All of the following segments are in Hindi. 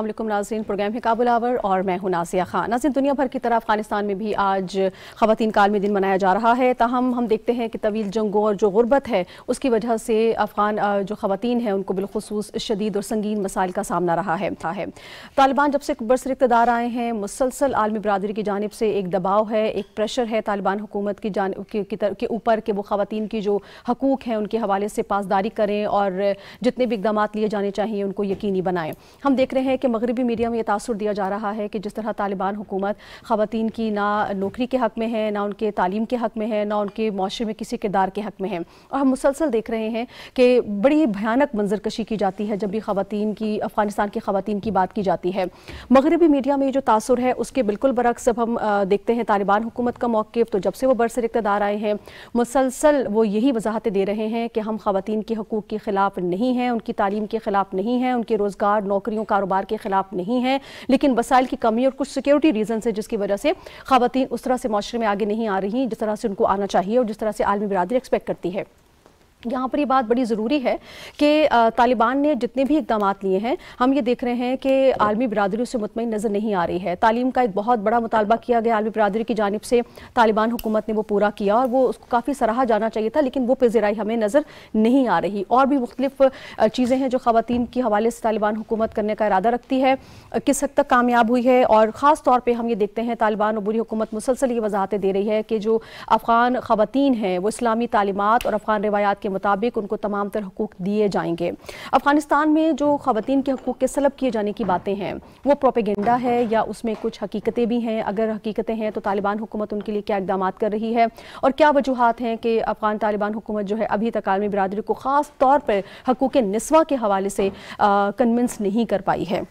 वालेकुम नाज़रीन। प्रोग्राम है काबुल आवर और मैं हूँ नाजिया खान। नाज़रीन, दुनिया भर की तरह अफ़गानिस्तान में भी आज ख़वातीन का आलमी दिन मनाया जा रहा है। ताहम हम देखते हैं कि तवील जंगों और जो गुर्बत है, उसकी वजह से अफ़गान जो ख़वातीन हैं, उनको बिलखसूस शदीद और संगीन मसाइल का सामना रहा है, था है। तालिबान जब से बरसर इकतदार आए हैं, मुसलसल आलमी बरदरी की जानब से एक दबाव है, एक प्रेशर है तालिबान हुकूमत की जान, के ऊपर कि वो ख़वातीन की जो हकूक़ हैं, उनके हवाले से पासदारी करें और जितने भी इकदाम लिए जाने चाहिए, उनको यकीनी बनाएँ। हम देख रहे हैं कि मगरबी मीडिया में यह तासर दिया जा रहा है कि जिस तरह तालिबान हुकूमत ख़वातीन की ना नौकरी के हक़ में है, ना उनके तालीम के हक़ में है, ना उनके माशरे में किसी किरदार के हक़ में है। और हम मुसलसल देख रहे हैं कि बड़ी भयानक मंजरकशी की जाती है जब भी ख़वातीन की, अफ़गानिस्तान की ख़वातीन की बात की जाती है। मगरबी मीडिया में जो तासर है, उसके बिल्कुल बरक्स जब हम देखते हैं तालिबान हुकूमत का मौक़ तो जब से वो बरसर इकतदार आए हैं, मुसलसल वो यही वजाहतें दे रहे हैं कि हम ख़वातीन के हकूक़ के ख़िलाफ़ नहीं हैं, उनकी तालीम के ख़िलाफ़ नहीं हैं, उनके रोज़गार नौकरियों, कारोबार के खिलाफ नहीं है, लेकिन वसाइल की कमी और कुछ सिक्योरिटी रीजन है जिसकी वजह से खातन उस तरह से माशरे में आगे नहीं आ रही, जिस तरह से उनको आना चाहिए और जिस तरह से आलमी बरदरी एक्सपेक्ट करती है। यहाँ पर ये बात बड़ी ज़रूरी है कि तालिबान ने जितने भी इकदाम लिए हैं, हम ये देख रहे हैं कि आलमी बरदरी उससे मुतमिन नज़र नहीं आ रही है। तालीम का एक बहुत बड़ा मुतालबा किया गया आलमी बरदरी की जानब से तालिबान हुकूमत ने वो पूरा किया और वो उसको काफ़ी सराहा जाना चाहिए था, लेकिन वो पेजराई हमें नज़र नहीं आ रही। और भी मुख्तलिफ़ चीज़ें हैं जो ख़वान के हवाले से तालिबान हुकूमत करने का इरादा रखती है किस हद तक कामयाब हुई है और ख़ास तौर पर हम ये देखते हैं तालिबान बुरी हुकूमत मुसलसल ये वजाहतें दे रही है कि जो अफ़गान ख़वान हैं, वो इस्लामी तालीमत और अफ़गान रवायात के मुताबिक उनको तमाम तर हकूक दिए जाएँगे। अफ़गानिस्तान में जो खातन के हकूक के सलब किए जाने की बातें हैं, वो प्रोपेगेंडा है या उसमें कुछ हकीकतें भी हैं? अगर हकीकतें हैं तो तालिबान हुकूमत उनके लिए क्या इकदाम कर रही है? और क्या वजूहत हैं कि अफगान तालिबान हुकूमत जो है अभी तक आलमी बरदरी को ख़ास तौर पर हकूक नस्वा के हवाले से कन्विंस नहीं कर पाई है?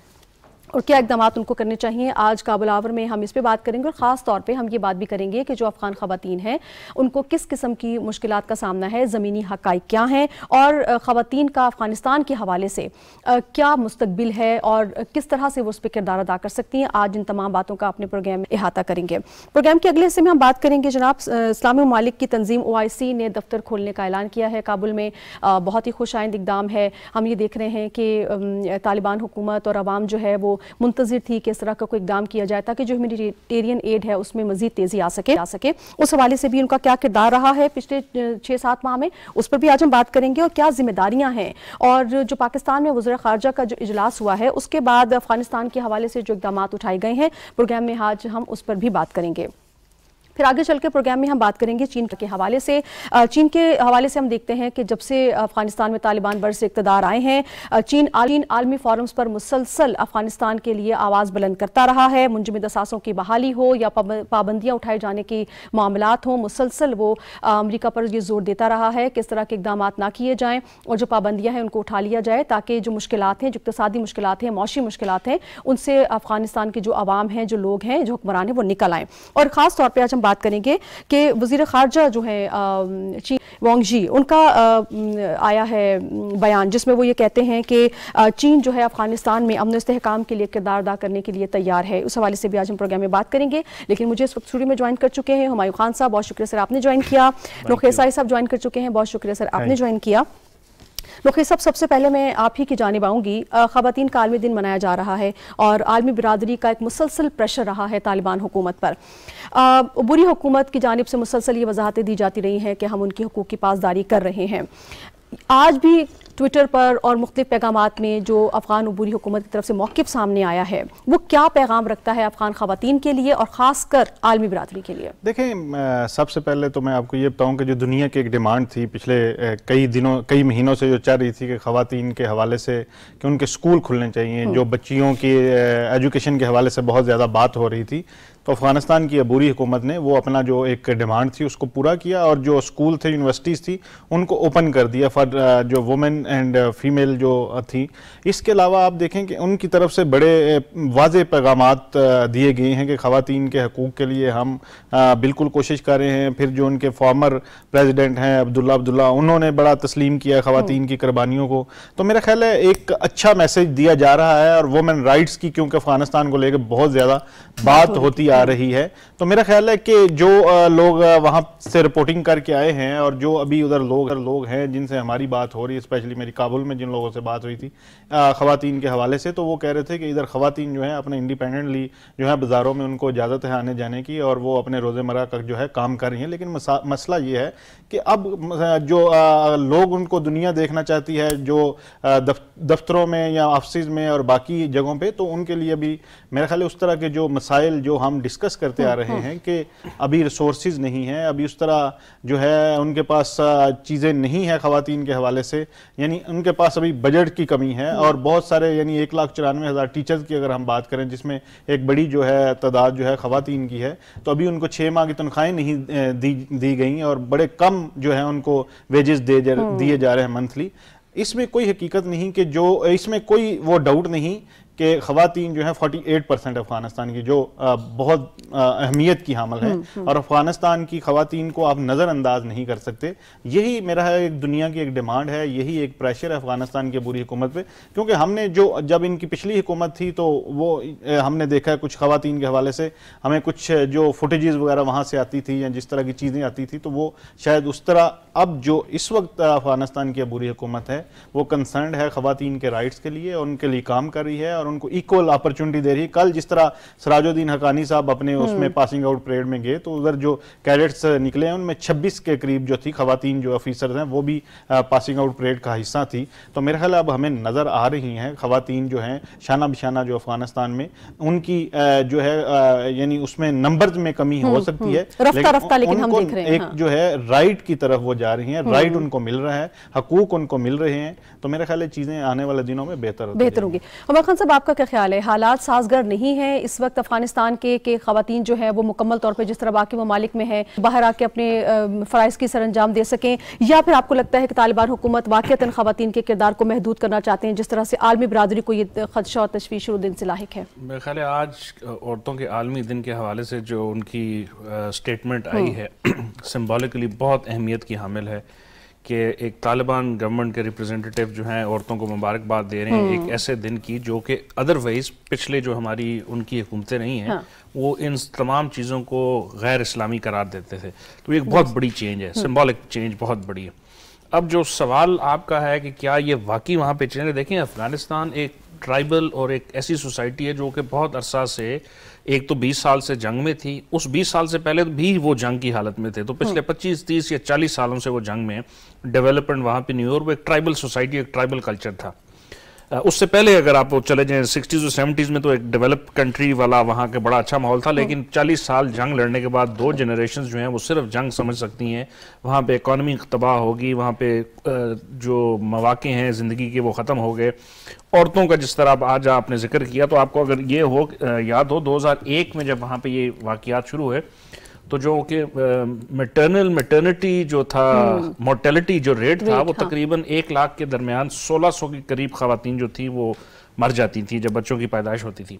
और क्या इकदाम उनको करने चाहिए? आज काबुल आवर में हम इस पर बात करेंगे और ख़ास तौर पर हम ये बात भी करेंगे कि जो अफ़गान ख़वान हैं, उनको किस किस्म की मुश्किल का सामना है? ज़मीनी हक़ क्या हैं? और ख़वान का अफ़गानिस्तान के हवाले से क्या मुस्तबिल है? और किस तरह से वो उस पर किरदार अदा कर सकती हैं? आज इन तमाम बातों का अपने प्रोग्राम में अहाता करेंगे। प्रोग्राम के अगले हिस्से में हम बात करेंगे जनाब इस्लामी ममालिक की तंजीम ओ आई सी ने दफ्तर खोलने का ऐलान किया है काबुल में। बहुत ही खुश आइंद इकदाम है। हम ये देख रहे हैं कि तालिबान हुकूमत और आवाम जो है वो मुंतजर थी कि इस तरह का कोई इकदाम किया जाए ताकि जो ह्यूमिटेरियन एड है उसमें मजीद तेज़ी आ सके आ सके। उस हवाले से भी उनका क्या किरदार रहा है पिछले छः सात माह में? उस पर भी आज हम बात करेंगे और क्या जिम्मेदारियाँ हैं। और जो पाकिस्तान में वजर खारजा का जो इजलास हुआ है, उसके बाद अफ़गानिस्तान के हवाले से जो इकदाम उठाए गए हैं, प्रोग्राम में आज हम उस पर भी बात करेंगे। फिर आगे चल के प्रोग्राम में हम बात करेंगे चीन के हवाले से। चीन के हवाले से हम देखते हैं कि जब से अफ़गानिस्तान में तालिबान बरस इकतदार आए हैं चीन आलीन आलमी फोरम्स पर मुसलसल अफ़गानिस्तान के लिए आवाज़ बुलंद करता रहा है। मुंजमद असासों की बहाली हो या पाबंदियाँ उठाए जाने के मामला हों, मुसलसल वो अमरीका पर यह ज़ोर देता रहा है कि इस तरह के इकदाम ना किए जाएँ और जो पाबंदियाँ हैं उनको उठा लिया जाए ताकि जो मुश्किल हैं, जो इकतदी मुश्किल हैं मौशी मुश्किल हैं, उनसे अफ़गानिस्तान के जो आवाम हैं, जो लोग हैं, जो हुक्मरान हैं, वो निकल आएँ। और ख़ास तौर पर आज हम बात करेंगे कि वज़ीर खारजा जो है चीन वांगजी उनका आया है बयान जिसमें वो ये कहते हैं कि चीन जो है अफ़गानिस्तान में अमन इसकाम के लिए किरदार अदा करने के लिए तैयार है। उस हवाले से भी आज हम प्रोग्राम में बात करेंगे लेकिन मुझे इस वक्त स्टूडियो में ज्वाइन कर चुके हैं हमायूं खान साहब बहुत शुक्रिया सर आपने ज्वाइन किया। नोखेसाई साहब ज्वाइन कर चुके हैं बहुत शुक्रिया सर आपने ज्वाइन किया। रुखी सब सबसे पहले मैं आप ही की जानब आऊँगी। ख़वान का आलमी दिन मनाया जा रहा है और आलमी बरदरी का एक मुसलसल प्रेशर रहा है तालिबान हुकूमत पर। आ, बुरी हुकूमत की जानब से मुसलसल ये वजाहतें दी जाती रही हैं कि हम उनकी हकूक़ की पासदारी कर रहे हैं। आज भी ट्विटर पर और मुख्त पैगाम में जो अफ़गान अबूरी हुकूमत की तरफ़ से मौक़ सामने आया है वो क्या पैगाम रखता है अफ़गान ख़वान के लिए और ख़ास कर आलमी बरदरी के लिए देखें सबसे पहले तो मैं आपको ये बताऊँ कि जो दुनिया की एक डिमांड थी पिछले कई दिनों कई महीनों से जो चल रही थी कि ख़वान के हवाले से कि उनके स्कूल खुलने चाहिए हम्म। जो बच्चियों की एजुकेशन के हवाले से बहुत ज़्यादा बात हो रही थी तो अफ़गानिस्तान की अबूरी हुकूमत ने वो अपना जो एक डिमांड थी उसको पूरा किया और जो स्कूल थे यूनिवर्सिटीज़ थी उनको ओपन कर दिया फॉर जो वुमेन एंड फीमेल जो थी। इसके अलावा आप देखें कि उनकी तरफ़ से बड़े वाज पैगाम दिए गए हैं कि ख़वान के हकूक़ के लिए हम बिल्कुल कोशिश कर रहे हैं। फिर जो उनके फॉर्मर प्रेजिडेंट हैं अब्दुल्ला अब्दुल्ला उन्होंने बड़ा तस्लीम किया ख़वान की कुर्बानियों को। तो मेरा ख्याल है एक अच्छा मैसेज दिया जा रहा है और वुमेन राइट्स की क्योंकि अफ़गानिस्तान को लेकर बहुत ज़्यादा बात होती आ रही है। तो मेरा ख्याल है कि जो लोग वहाँ से रिपोर्टिंग करके आए हैं और जो अभी उधर लोग लोग हैं जिनसे हमारी बात हो रही है स्पेशली मेरी काबुल में जिन लोगों से बात हुई थी ख़वान के हवाले से तो वो कह रहे थे कि इधर ख़वान जो है अपने इंडिपेंडेंटली जो है बाज़ारों में उनको इजाज़त है आने जाने की और वो अपने रोज़मर्रा का जो है काम कर रही हैं। लेकिन मसला ये है कि अब जो लोग उनको दुनिया देखना चाहती है, जो दफ्तरों में या ऑफ़िस में और बाकी जगहों पे तो उनके लिए भी मेरे ख्याल उस तरह के जो मसाइल जो हम डिस्कस करते आ रहे हैं कि अभी रिसोर्स नहीं है अभी उस तरह जो है उनके पास चीज़ें नहीं है खातन के हवाले से यानी उनके पास अभी बजट की कमी है और बहुत सारे यानी एक लाख चौरानवे हज़ार टीचर्स की अगर हम बात करें जिसमें एक बड़ी जो है तादाद जो है खातन की है तो अभी उनको छः माह की तनख्वाहें नहीं दी दी गई और बड़े कम जो है उनको वेजेस दे हम्म। दिए जा रहे हैं मंथली इसमें कोई हकीकत नहीं कि जो इसमें कोई वो डाउट नहीं कि खातन जो है 48 परसेंट अफ़गानिस्तान की जो बहुत अहमियत की हामल है। हम्म, हम्म। और अफ़गानिस्तान की खातन को आप नज़रअंदाज नहीं कर सकते। यही मेरा है एक दुनिया की एक डिमांड है यही एक प्रेशर है अफ़गानिस्तान की बुरी हुकूमत पर क्योंकि हमने जो जब इनकी पिछली हुकूमत थी तो वो हमने देखा है कुछ खातन के हवाले से हमें कुछ जो फुटेज़ वगैरह वहाँ से आती थी या जिस तरह की चीज़ें आती थी तो वो शायद उस तरह अब जो इस वक्त अफ़गानिस्तान की बुरी हुकूमत है वो कंसर्न है खातन के राइट्स के लिए और उनके लिए काम कर रही है और उनको इक्वल अपॉर्चुनिटी दे रही है कल जिस तरह सराजुद्दीन हकानी साहब अपने हम्म। उसमें पासिंग आउट परेड में गए तो उधर जो कैडेट्स निकले हैं उनमें 26 के करीब जो थी खातन जो ऑफिसर हैं वो भी पासिंग आउट परेड का हिस्सा थी तो मेरे ख्याल अब हमें नज़र आ रही हैं खातन जो हैं शाना बिशाना जो अफ़गानिस्तान में उनकी जो है यानी उसमें नंबर में कमी हो हम्म, सकती हम्म। है रफ्ता रफ्ता लेकिन हम देख रहे हैं एक हाँ। जो है राइट की तरफ़ वो जा रही हैं राइट उनको मिल रहा है हकूक उनको मिल रहे हैं तो मेरे ख्याल चीज़ें आने वाले दिनों में बेहतर बेहतर होंगी उमर खान साहब आपका क्या ख्याल है? हालात साजगर नहीं है। इस वक्त अफ़गानिस्तान के के खातन जो है वो मुकम्मल तौर पर जिस तरह बाकी ममालिक में है बाहर आके अपने फ़रज़ की सर अंजाम दे सकें या फिर आपको लगता है कि तालिबान हुकूमत वाक़ता खातन के किरदार को महदूद करना चाहते हैं जिस तरह से आलमी बरदरी को ये खदशा और तशवीश दिन से लाक है? मेरे ख्याल आज औरतों के आलमी दिन के हवाले से जो उनकी स्टेटमेंट आई हम्म। है सिम्बॉलिकली बहुत अहमियत की हामिल है। कि एक तालिबान गवर्नमेंट के रिप्रेजेंटेटिव जो हैं औरतों को मुबारकबाद दे रहे हैं एक हम्म। ऐसे दिन की जो कि अदरवाइज़ पिछले जो हमारी उनकी हुकूमतें नहीं हैं हाँ। वो इन तमाम चीज़ों को गैर इस्लामी करार देते थे तो एक बहुत बड़ी चेंज है सिम्बॉलिक हम्म। चेंज बहुत बड़ी है अब जो सवाल आपका है कि क्या ये वाकई वहाँ पे चेंज है देखें अफ़गानिस्तान एक ट्राइबल और एक ऐसी सोसाइटी है जो कि बहुत अरसा से एक तो 20 साल से जंग में थी। उस 20 साल से पहले भी वो जंग की हालत में थे। तो पिछले 25 30 या 40 सालों से वो जंग में डेवलपमेंट वहाँ पे नहीं और वो एक ट्राइबल सोसाइटी एक ट्राइबल कल्चर था। उससे पहले अगर आप चले जाएँ सिक्सटीज और सेवेंटीज़ में तो एक डेवलप कंट्री वाला वहाँ के बड़ा अच्छा माहौल था, लेकिन 40 साल जंग लड़ने के बाद दो जनरेशन जो हैं, वो सिर्फ़ जंग समझ सकती हैं। वहाँ पे इकॉनमी तबाह होगी, वहाँ पे जो मौाक़े हैं ज़िंदगी के, वो ख़त्म हो गए। औरतों का जिस तरह आप, आज आपने ज़िक्र किया तो आपको अगर ये हो याद हो 2001 में जब वहाँ पे ये वाक़ात शुरू हुए तो जो कि मेटर्नल मेटर्निटी जो था मोर्टेलिटी हम्म। जो रेट था वो। तकरीबन एक लाख के दरमियान 1600 के करीब खातन जो थी वो मर जाती थी जब बच्चों की पैदाइश होती थी।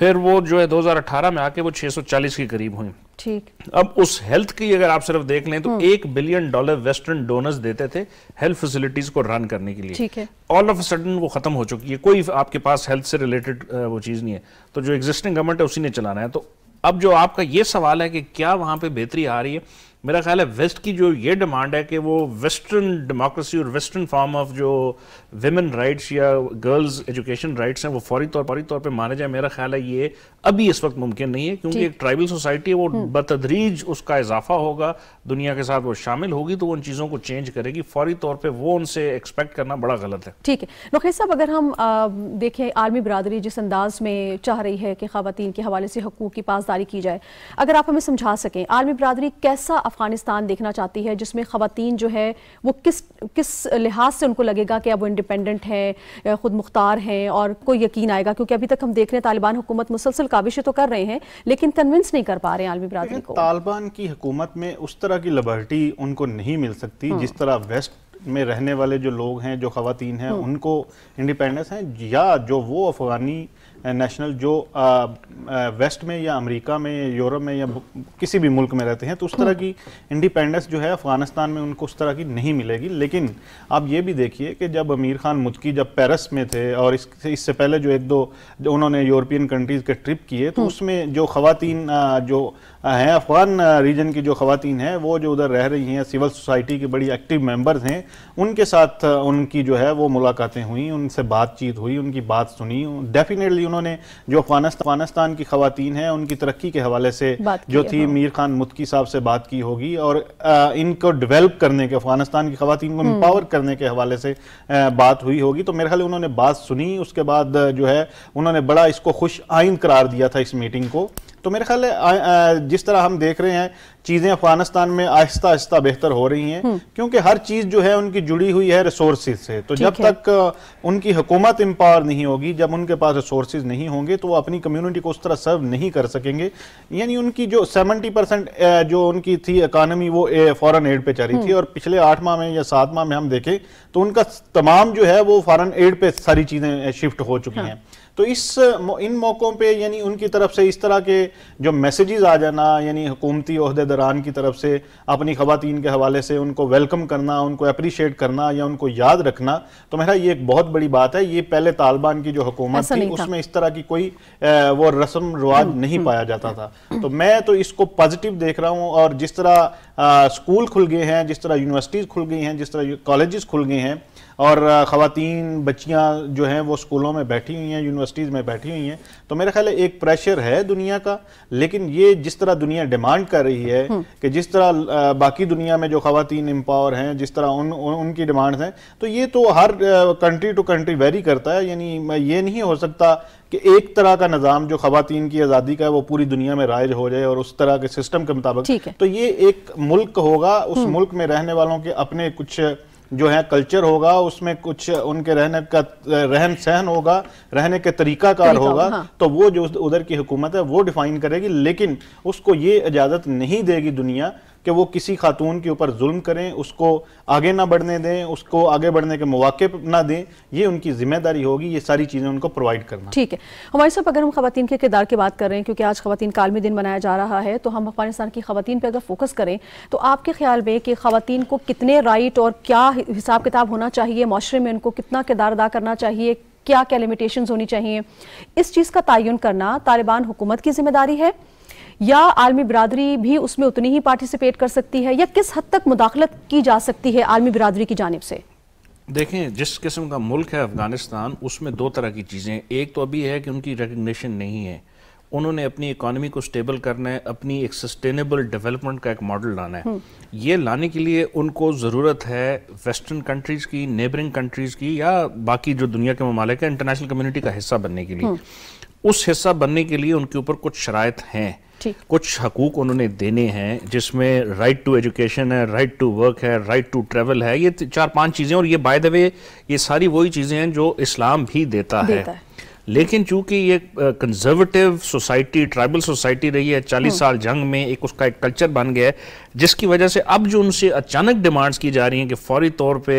फिर वो जो है 2018 में आके वो 640 के करीब हुई ठीक। अब उस हेल्थ की अगर आप सिर्फ़ देख लें तो हम्म। एक बिलियन डॉलर वेस्टर्न डोनर्स देते थे हेल्थ फैसिलिटीज़ को रन करने के लिए। ठीक है। ऑल ऑफ़ सडन वो खत्म हो चुकी है। कोई आपके पास हेल्थ से रिलेटेड वो चीज़ नहीं है। तो जो एग्जिस्टिंग गवर्नमेंट है उसी ने चलाना है। तो अब जो आपका ये सवाल है कि क्या वहाँ पे बेहतरी आ रही है, मेरा ख्याल है वेस्ट की जो ये डिमांड है कि वो वेस्टर्न डेमोक्रेसी और वेस्टर्न फॉर्म ऑफ़ जो वेमेन राइट्स या गर्ल्स एजुकेशन राइट्स हैं वो फौरी तौर फौरी तौर पे माने जाए मेरा ख्याल है ये अभी इस वक्त मुमकिन नहीं है क्योंकि एक ट्राइबल सोसाइटी है वो हम्म। बतदरीज उसका इजाफा होगा दुनिया के साथ वो शामिल होगी तो वो उन चीज़ों को चेंज करेगी। फौरी तौर पर वो उनसे एक्सपेक्ट करना बड़ा गलत है। ठीक है। नौखे साहब अगर हम देखें आर्मी बरदरी जिस अंदाज में चाह रही है कि खातन के हवाले से हकूक की पासदारी की जाए अगर आप हमें समझा सकें आर्मी बरदरी कैसा अफ़गानिस्तान देखना चाहती है जिसमें खातन जो है वो किस किस लिहाज से उनको लगेगा कि अब वो इंडिपेंडेंट हैं खुद मुख्तार हैं और कोई यकीन आएगा क्योंकि अभी तक हम देख रहे हैं तालिबान हुकूमत मुसलसल काबिशें तो कर रहे हैं लेकिन कन्विंस नहीं कर पा रहे हैं आलमी बरदरी को तालिबान की हुकूमत में उस तरह की लिबर्टी उनको नहीं मिल सकती हम्म। जिस तरह वेस्ट में रहने वाले जो लोग हैं जो खातन हैं हम्म। उनको इंडिपेंडेंस हैं या जो वो अफगानी नेशनल जो वेस्ट में या अमेरिका में यूरोप में या किसी भी मुल्क में रहते हैं तो उस तरह की इंडिपेंडेंस जो है अफ़गानिस्तान में उनको उस तरह की नहीं मिलेगी। लेकिन आप ये भी देखिए कि जब अमीर खान मुतकी जब पेरिस में थे और इस, इससे पहले जो एक दो जो उन्होंने यूरोपियन कंट्रीज़ के ट्रिप किए तो उसमें जो खातन जो हैं अफगान रीजन की जो खातन हैं वो जो उधर रह रही हैं सिविल सोसाइटी की बड़ी एक्टिव मेंबर्स हैं उनके साथ उनकी जो है वो मुलाकातें हुई उनसे बातचीत हुई उनकी बात सुनी डेफिनेटली उन्होंने जो अफ़गानिस्तान की खातन हैं उनकी तरक्की के हवाले से जो थी मीर खान मुतकी साहब से बात की होगी और आ, इनको डेवलप करने के अफ़गानिस्तान की खातन को एम्पावर हम्म। करने के हवाले से आ, बात हुई होगी। तो मेरे ख्याल उन्होंने बात सुनी उसके बाद जो है उन्होंने बड़ा इसको खुश आइन करार दिया था इस मीटिंग को। तो मेरे ख्याल है जिस तरह हम देख रहे हैं चीज़ें अफ़गानिस्तान में आहिस्ता आहिस्ता बेहतर हो रही हैं हम्म। क्योंकि हर चीज़ जो है उनकी जुड़ी हुई है रिसोर्सेज से तो जब तक उनकी हुकूमत एम्पावर नहीं होगी जब उनके पास रिसोर्सेज नहीं होंगे तो वो अपनी कम्युनिटी को उस तरह सर्व नहीं कर सकेंगे यानी उनकी जो 70 परसेंट जो उनकी थी इकानमी वो फॉरन एड पे चली थी हम्म। और पिछले आठ माह में या सात माह में हम देखें तो उनका तमाम जो है वो फॉरन एड पे सारी चीज़ें शिफ्ट हो चुकी हाँ। तो इस इन मौक़ों पे यानी उनकी तरफ़ से इस तरह के जो मैसेजेस आ जाना यानी हुकूमती अहदेदारान की तरफ़ से अपनी खवतिन के हवाले से उनको वेलकम करना उनको अप्रिशिएट करना या उनको याद रखना तो मेरा ये एक बहुत बड़ी बात है। ये पहले तालिबान की जो हुकूमत थी उसमें इस तरह की कोई वो रस्म रिवाज हम्म, नहीं हम्म। पाया जाता था। तो मैं तो इसको पॉजिटिव देख रहा हूँ और जिस तरह स्कूल खुल गए हैं जिस तरह यूनिवर्सिटीज़ खुल गई हैं जिस तरह कॉलेज़ खुल गए हैं और ख़वातीन बच्चियाँ जो हैं वो स्कूलों में बैठी हुई हैं यूनिवर्सिटीज़ में बैठी हुई हैं तो मेरा ख्याल है एक प्रेशर है दुनिया का लेकिन ये जिस तरह दुनिया डिमांड कर रही है हम्म। कि जिस तरह बाकी दुनिया में जो खातन एम्पावर हैं जिस तरह उन, उन उनकी डिमांड्स हैं तो ये तो हर कंट्री टू कंट्री वेरी करता है यानी ये नहीं हो सकता कि एक तरह का निज़ाम जो खातन की आज़ादी का है वो पूरी दुनिया में राइज हो जाए और उस तरह के सिस्टम के मुताबिक तो ये एक मुल्क होगा उस हम्म। मुल्क में रहने वालों के अपने कुछ जो है कल्चर होगा उसमें कुछ उनके रहने का रहन सहन होगा रहने के तरीकाकार होगा हाँ। तो वो जो उधर की हुकूमत है वो डिफाइन करेगी लेकिन उसको ये इजाज़त नहीं देगी दुनिया कि वो किसी खातून के ऊपर जुल्म करें, उसको आगे ना बढ़ने दें, उसको आगे बढ़ने के मौके ना दें, ये उनकी ज़िम्मेदारी होगी, ये सारी चीज़ें उनको प्रोवाइड करना। ठीक है। हमारे साहब अगर हम खातन के किरदार की बात कर रहे हैं, क्योंकि आज खातन कालमी दिन मनाया जा रहा है तो हम अफ़गानिस्तान की खातन पर अगर फोकस करें तो आपके ख्याल में कि खातन को कितने राइट और क्या हिसाब किताब होना चाहिए, माशरे में उनको कितना किरदार अदा करना चाहिए, क्या क्या लिमिटेशन होनी चाहिए, इस चीज़ का तयन करना तालिबान हुकूमत की ज़िम्मेदारी है। या आलमी बरदरी भी उसमें उतनी ही पार्टिसिपेट कर सकती है या किस हद तक मुदाखलत की जा सकती है आलमी बरदरी की जानब से? देखें जिस किस्म का मुल्क है अफ़गानिस्तान उसमें दो तरह की चीज़ें एक तो अभी है कि उनकी रिकग्निशन नहीं है। उन्होंने अपनी इकोनॉमी को स्टेबल करना है अपनी एक सस्टेनेबल डेवलपमेंट का एक मॉडल लाना है। हम्म। ये लाने के लिए उनको ज़रूरत है वेस्टर्न कंट्रीज़ की नेबरिंग कंट्रीज़ की या बाकी जो दुनिया के ममालिक है इंटरनेशनल कम्युनिटी का हिस्सा बनने के लिए। हम्म। उस हिस्सा बनने के लिए उनके ऊपर कुछ शराइ हैं कुछ हकूक उन्होंने देने हैं जिसमें राइट टू एजुकेशन है राइट टू वर्क है राइट टू ट्रेवल है ये चार पाँच चीज़ें और ये बाय द वे ये सारी वही चीज़ें हैं जो इस्लाम भी देता, देता है, है। लेकिन चूँकि ये कंजर्वेटिव सोसाइटी ट्राइबल सोसाइटी रही है चालीस हम्म। साल जंग में एक उसका एक कल्चर बन गया है जिसकी वजह से अब जो उनसे अचानक डिमांड्स की जा रही हैं कि फौरी तौर पे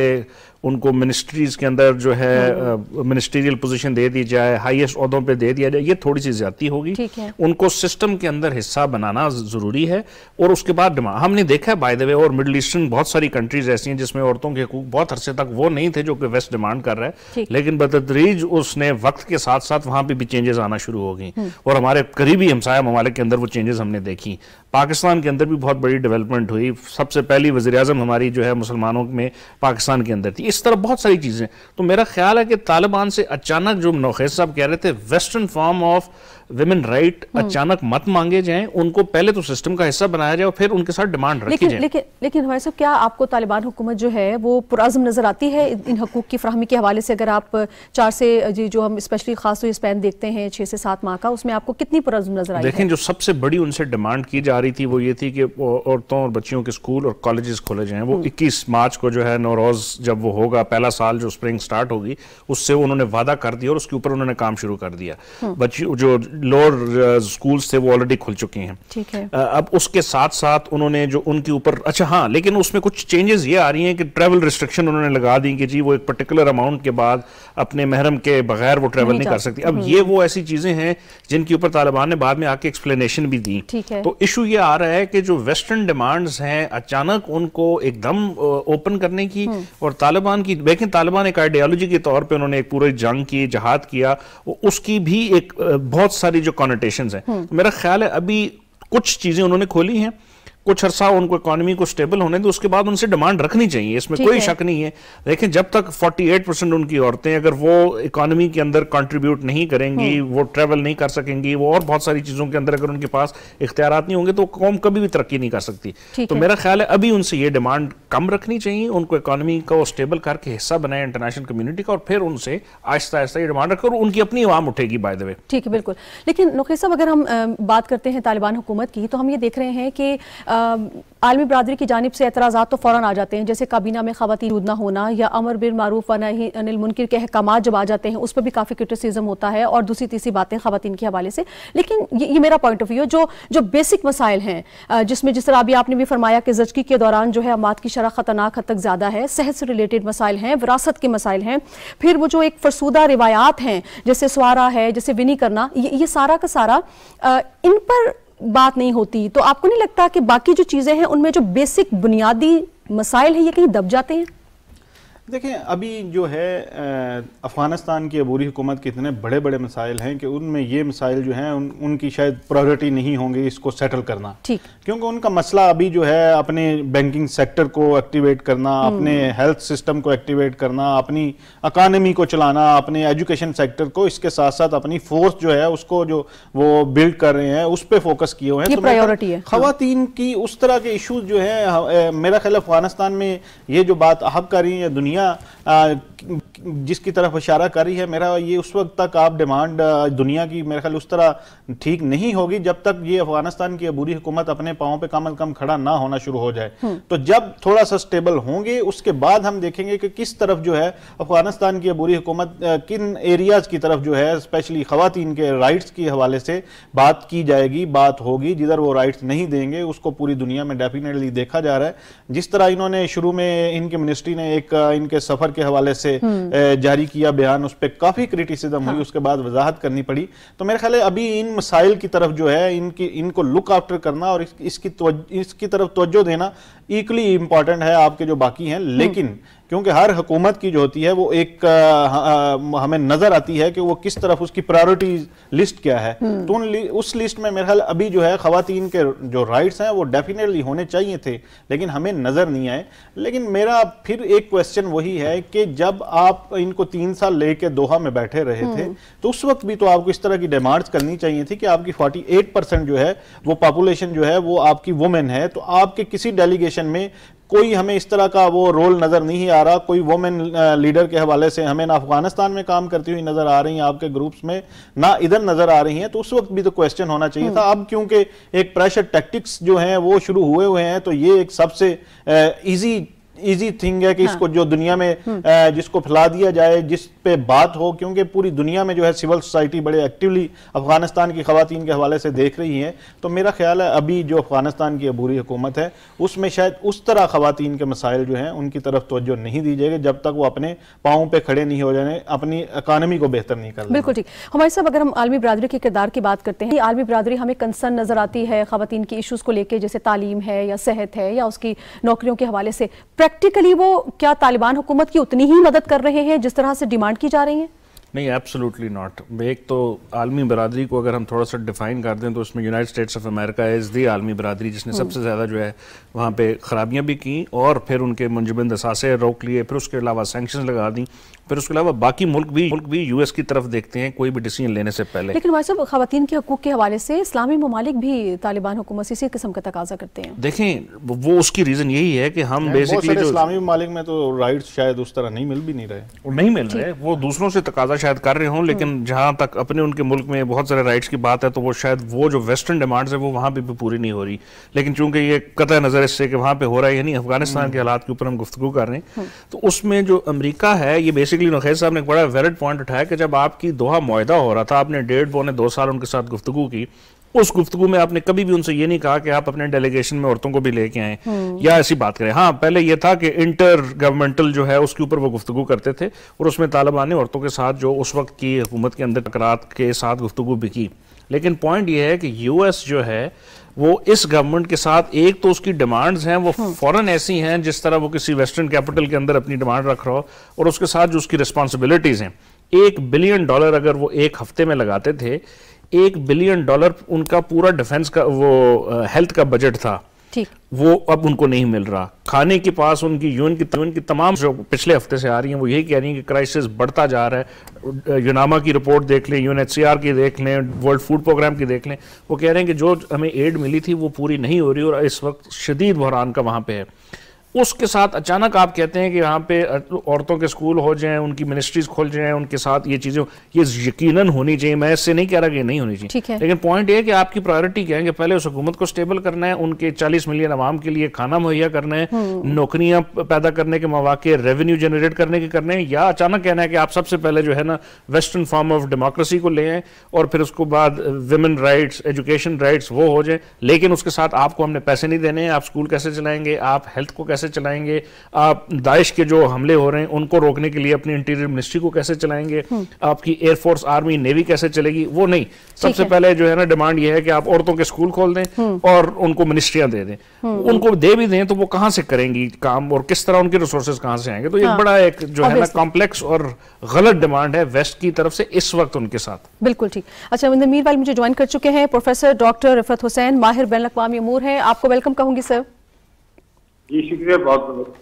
उनको मिनिस्ट्रीज के अंदर जो है मिनिस्ट्रियल पोजीशन दे दी जाए हाईएस्ट अहदों पे दे दिया जाए ये थोड़ी सी ज़्यादा होगी। उनको सिस्टम के अंदर हिस्सा बनाना ज़रूरी है। और उसके बाद हमने देखा है बाय द वे और मिडल ईस्टर्न बहुत सारी कंट्रीज़ ऐसी हैं जिसमें औरतों के हकूक बहुत अरसे तक वो नहीं थे जो कि वेस्ट डिमांड कर रहा है। लेकिन बतदरीज उसने वक्त के साथ साथ वहाँ पर भी चेंजेस आना शुरू हो गई। हम्म। और हमारे करीबी हमसाया ममालिक के अंदर वो चेंजेस हमने देखी। पाकिस्तान के अंदर भी बहुत बड़ी डेवलपमेंट हुई। सबसे पहली वजी हमारी जो है मुसलमानों में पाकिस्तान के अंदर थी। इस तरह बहुत सारी चीज़ें तो मेरा ख्याल है कि तालिबान से अचानक जो नौखेज साहब कह रहे थे western form of women right अचानक मत मांगे जाएँ उनको पहले तो सिस्टम का हिस्सा बनाया जाए और फिर उनके साथ डिमांड रखी जाए। लेकिन लेकिन हमारे साहब क्या आपको तालिबान हुकूमत जो है वो पुराजम नज़र आती है इन हकूक की फ्राहमी के हवाले से? अगर आप चार से जी जो हम स्पेशली खास तो स्पेन देखते हैं छह से सात माह का उसमें आपको कितनी पुराजम नज़र आई देखें जो सबसे बड़ी उनसे डिमांड की जा रही थी वो ये थी कि औरतों और बच्चियों के स्कूल और कॉलेजेस खोले जाएँ। वो 21 हम्म। मार्च को जो है नौरोज जब वो होगा पहला साल जो स्प्रिंग स्टार्ट होगी उससे उन्होंने वादा कर दिया और उसके ऊपर उन्होंने काम शुरू कर दिया। हम्म। बच्ची जो लोअर स्कूल्स थे वो ऑलरेडी खुल चुके हैं। ठीक है। अब उसके साथ साथ उन्होंने जो उनके ऊपर अच्छा हाँ लेकिन उसमें कुछ चेंजेस ये आ रही हैं कि ट्रैवल रिस्ट्रिक्शन उन्होंने लगा दी कि जी वो एक पर्टिकुलर अमाउंट के बाद अपने महरम के बगैर वो ट्रैवल नहीं नहीं कर सकती। अब ये वो ऐसी चीज़ें हैं जिनके ऊपर तालिबान ने बाद में आके एक्सप्लेनेशन भी दी। ठीक है। तो इशू ये आ रहा है कि जो वेस्टर्न डिमांड्स हैं अचानक उनको एकदम ओपन करने की और तालिबान की लेकिन तालिबान एक आइडियोलॉजी के तौर पर उन्होंने एक पूरी जंग की जहाद किया उसकी भी एक बहुत सारी जो कॉनोटेशन है। तो मेरा ख्याल है अभी कुछ चीज़ें उन्होंने खोली हैं। कुछ अरसा उनको इकोनॉमी को स्टेबल होने दो उसके बाद उनसे डिमांड रखनी चाहिए इसमें कोई शक नहीं है। लेकिन जब तक 48 परसेंट उनकी औरतें अगर वो इकोनॉमी के अंदर कंट्रीब्यूट नहीं करेंगी वो ट्रेवल नहीं कर सकेंगी वो और बहुत सारी चीज़ों के अंदर अगर उनके पास इख्तियार नहीं होंगे तो कौम कभी भी तरक्की नहीं कर सकती। तो मेरा ख्याल है अभी उनसे ये डिमांड कम रखनी चाहिए उनको इकोनॉमी को स्टेबल करके हिस्सा बनाए इंटरनेशनल कम्युनिटी का और फिर उनसे आहिस्ता आहिस्ता ये डिमांड रखें और उनकी अपनी आवाम उठेगी बाय द वे ठीक है बिल्कुल। लेकिन नौखे साहब अगर हम बात करते हैं तालिबान हुकूमत की तो हम ये देख रहे हैं कि आलमी बरदरी की जानब से एतराज़ा तो फ़ौरन आ जाते हैं जैसे काबीना में खवातीन ना होना या अमर बिल मारूफ व नही अनिल मुनकर के अहकाम जब आ जाते हैं उस पर भी काफ़ी क्रिटिसिज्म होता है और दूसरी तीसरी बातें खवातीन के हवाले से। लेकिन ये, ये मेरा पॉइंट ऑफ़ व्यू जो जो बेसिक मसाइल हैं जिसमें जिस तरह अभी आपने भी फरमाया कि जचकी के दौरान जो है अमात की शरह खतरनाक हद तक ज़्यादा है सेहत से रिलेटेड मसाइल हैं विरासत के मसाइल हैं फिर वो जो एक फरसूदा रिवायात हैं जैसे स्वारा है जैसे विनी करना ये सारा का सारा इन पर बात नहीं होती। तो आपको नहीं लगता कि बाकी जो चीज़ें हैं, उनमें जो बेसिक बुनियादी मसाइल है, ये कहीं दब जाते हैं? देखें अभी जो है अफ़गानिस्तान की अबूरी हुकूमत के इतने बड़े बड़े मसाइल हैं कि उनमें ये मसाइल जो हैं उन, उनकी शायद प्रायोरिटी नहीं होंगी इसको सेटल करना। ठीक। क्योंकि उनका मसला अभी जो है अपने बैंकिंग सेक्टर को एक्टिवेट करना अपने हेल्थ सिस्टम को एक्टिवेट करना अपनी अकानमी को चलाना अपने एजुकेशन सेक्टर को इसके साथ साथ अपनी फोर्स जो है उसको जो वो बिल्ड कर रहे हैं उस पर फोकस किए हुए हैं। ये तो है। खवातीन की उस तरह के इशूज जो है मेरा ख्याल अफ़गानिस्तान में ये जो बात अहब कर रही है दुनिया अ, जिसकी तरफ़ इशारा कर रही है मेरा ये उस वक्त तक आप डिमांड दुनिया की मेरे ख्याल उस तरह ठीक नहीं होगी जब तक ये अफ़गानिस्तान की अबूरी हुकूमत अपने पाँव पे कम अज कम खड़ा ना होना शुरू हो जाए। तो जब थोड़ा सा स्टेबल होंगे उसके बाद हम देखेंगे कि किस तरफ़ जो है अफ़गानिस्तान की अबूरी हुकूमत किन एरियाज़ की तरफ़ जो है स्पेशली खवातीन के राइट्स के हवाले से बात की जाएगी बात होगी। जिधर वो राइट्स नहीं देंगे उसको पूरी दुनिया में डेफिनेटली देखा जा रहा है। जिस तरह इन्होंने शुरू में इनके मिनिस्ट्री ने एक अ, इनके सफ़र के हवाले से जारी किया बयान उस पर काफ़ी क्रिटिसिज्म हुई उसके बाद वजाहत करनी पड़ी। तो मेरे ख्याल अभी इन मसाइल की तरफ़ जो है इनकी इनको लुक आफ्टर करना और इसकी इसकी तरफ़ तोज्जो देना इक्वली इंपॉर्टेंट है आपके जो बाकी हैं लेकिन क्योंकि हर हुकूमत की जो होती है वो एक अ, हमें नज़र आती है कि वो किस तरफ़ उसकी प्रायोरिटी लिस्ट क्या है। तो उन लि, उस लिस्ट में मेरे ख्याल अभी जो है खातन के जो राइट्स हैं वो डेफिनेटली होने चाहिए थे लेकिन हमें नज़र नहीं आए। लेकिन मेरा फिर एक क्वेश्चन वही है कि जब आप इनको तीन साल लेके दोहा में बैठे रहे थे तो उस वक्त भी तो आपको इस तरह की डिमांड्स करनी चाहिए थी कि आपकी 48 परसेंट जो है वो पॉपुलेशन जो है वो आपकी वुमेन है तो आपके किसी डेलीगेशन में कोई हमें इस तरह का वो रोल नज़र नहीं आ रहा। कोई वोमेन लीडर के हवाले से हमें ना अफ़गानिस्तान में काम करती हुई नज़र आ रही हैं आपके ग्रुप्स में ना इधर नज़र आ रही हैं। तो उस वक्त भी तो क्वेश्चन होना चाहिए था। अब क्योंकि एक प्रेशर टैक्टिक्स जो हैं वो शुरू हुए हुए हैं तो ये एक सबसे इजी इजी थिंग है कि हाँ। इसको जो दुनिया में जिसको फैला दिया जाए जिस पे बात हो क्योंकि पूरी दुनिया में जो है सिविल सोसाइटी बड़े एक्टिवली अफ़गानिस्तान की खवातीन के हवाले से देख रही है। तो मेरा ख्याल है अभी जो अफ़गानिस्तान की अबूरी हुकूमत है उसमें शायद उस तरह खवातीन के मसाइल जो हैं उनकी तरफ़ तवज्जो नहीं दी जाएगी जब तक वो अपने पाँव पे खड़े नहीं हो जाने अपनी इकानमी को बेहतर नहीं कर बिल्कुल ठीक। हमारे साहब अगर हम आलमी बरदरी के किरदार की बात करते हैं आलमी बरदरी हमें कंसर्न नज़र आती है खातन की इशूज़ को लेकर जैसे तालीम है या सेहत है या उसकी नौकरियों के हवाले से प्रैक्टिकली वो क्या तालिबान हुकूमत की उतनी ही मदद कर रहे हैं जिस तरह से डिमांड की जा रही है? नहीं एब्सोल्युटली नॉट एक तो आलमी बरदरी को अगर हम थोड़ा सा डिफाइन कर दें तो उसमें United States of America is the आलमी बरदरी जिसने सबसे ज़्यादा जो है वहाँ पे खराबियाँ भी की और फिर उनके मुंजबिंद असासे रोक लिए फिर उसके अलावा सेंक्शन लगा दी। फिर उसके अलावा बाकी मुल्क भी मुल्क भी यूएस की तरफ़ देखते हैं कोई भी डिसीज़न लेने से पहले लेकिन हमारे साहब खातन के हकूक के हवाले से इस्लामी ममालिक भी तालिबान हुकूमत से इसी किस्म का तकाजा करते हैं देखें वो उसकी रीज़न यही है कि हम बेसिकली जो इस्लामी ममालिक में तो राइट्स शायद उस तरह नहीं मिल भी नहीं रहे नहीं मिल रहे वो दूसरों से तकाजा शायद कर रहे हों लेकिन हम्म। जहाँ तक अपने उनके मुल्क में बहुत सारे राइट्स की बात है तो वो शायद वो जो वेस्टर्न डिमांड्स है वो वहाँ पे भी पूरी नहीं हो रही लेकिन चूँकि ये कतः नज़र इससे कि वहाँ पे हो रहा है यानी अफ़गानिस्तान हम्म। के हालात के ऊपर हम गुफ्तु कर रहे हैं हम्म। तो उसमें जो अमरीका है ये बेसिकली नखेज साहब ने एक बड़ा वैलिड पॉइंट उठाया कि जब आपकी दोहा मुहिदा हो रहा था आपने डेढ़ पौने दो साल उनके साथ गुफ्तु की उस गुफ्तु में आपने कभी भी उनसे ये नहीं कहा कि आप अपने डेलीगेशन में औरतों को भी लेके आए हम्म। या ऐसी बात करें हाँ पहले ये था कि इंटर गवर्नमेंटल जो है उसके ऊपर वो गुफ्तु करते थे और उसमें तालिबान ने औरतों के साथ जो उस वक्त की हुकूमत के अंदर टकरात के साथ गुफ्तु भी की लेकिन पॉइंट ये है कि यूएस जो है वो इस गवर्नमेंट के साथ एक तो उसकी डिमांड्स हैं वो फॉरन हम्म। ऐसी हैं जिस तरह वो किसी वेस्टर्न कैपिटल के अंदर अपनी डिमांड रख रहा हो और उसके साथ जो उसकी रिस्पॉन्सिबिलिटीज हैं एक बिलियन डॉलर अगर वो एक हफ़्ते में लगाते थे एक बिलियन डॉलर उनका पूरा डिफेंस का वो हेल्थ का बजट था वो अब उनको नहीं मिल रहा। खाने के पास उनकी, यून की यून की तमाम जो पिछले हफ़्ते से आ रही हैं, वो यही कह रही हैं कि क्राइसिस बढ़ता जा रहा है। यूनामा की रिपोर्ट देख लें यून की देख लें वर्ल्ड फ़ूड प्रोग्राम की देख लें, वो कह रहे हैं कि जो हमें एड मिली थी, वो पूरी नहीं हो रही और इस वक्त शदीद बहरान का वहाँ पर है। उसके साथ अचानक आप कहते हैं कि यहाँ पे औरतों के स्कूल हो जाएँ उनकी मिनिस्ट्रीज खोल जाएँ उनके साथ ये चीज़ें ये यकीनन होनी चाहिए। मैं इससे नहीं कह रहा कि नहीं होनी चाहिए। लेकिन पॉइंट ये है कि आपकी प्रायोरिटी क्या है कि पहले उस हुकूमत को स्टेबल करना है उनके चालीस मिलियन आवाम के लिए खाना मुहैया करना है हम्म। नौकरियाँ पैदा करने के मौके रेवेन्यू जनरेट करने के करने हैं या अचानक कहना है कि आप सबसे पहले जो है ना वेस्टर्न फॉर्म ऑफ़ डेमोक्रेसी को ले आए और फिर उसके बाद वुमेन राइट्स एजुकेशन राइट्स वो हो जाए। लेकिन उसके साथ आपको हमने पैसे नहीं देने आप स्कूल कैसे चलाएँगे आप हेल्थ को कैसे कैसे चलाएँगे? आप दाइश के जो हमले हो रहे हैं उनको रोकने के लिए अपनी इंटीरियर मिनिस्ट्री को कैसे चलाएँगे? हम्म। आपकी एयरफोर्स आर्मी नेवी कैसे चलेगी? वो नहीं। सबसे पहले जो है ना डिमांड ये है कि आप औरतों के स्कूल खोल दें हम्म। और उनको मिनिस्ट्रियाँ दे दें। हम्म। उनको दे भी दें तो वो कहाँ से करेंगी काम और किस तरह उनके रिसोर्सेज कहाँ से आएँगे? तो ये हाँ। बड़ा एक जो है ना कॉम्प्लेक्स और गलत डिमांड है वेस्ट की तरफ़ से इस वक्त उनके साथ। बिल्कुल ठीक। अच्छा मीरवाल मुझे ज्वाइन कर चुके हैं प्रोफेसर डॉक्टर रिफत हुसैन माहिर बैन अवी अमूर हैं। आपको वेलकम कहूँगी सर जी शुक्रिया बहुत बहुत।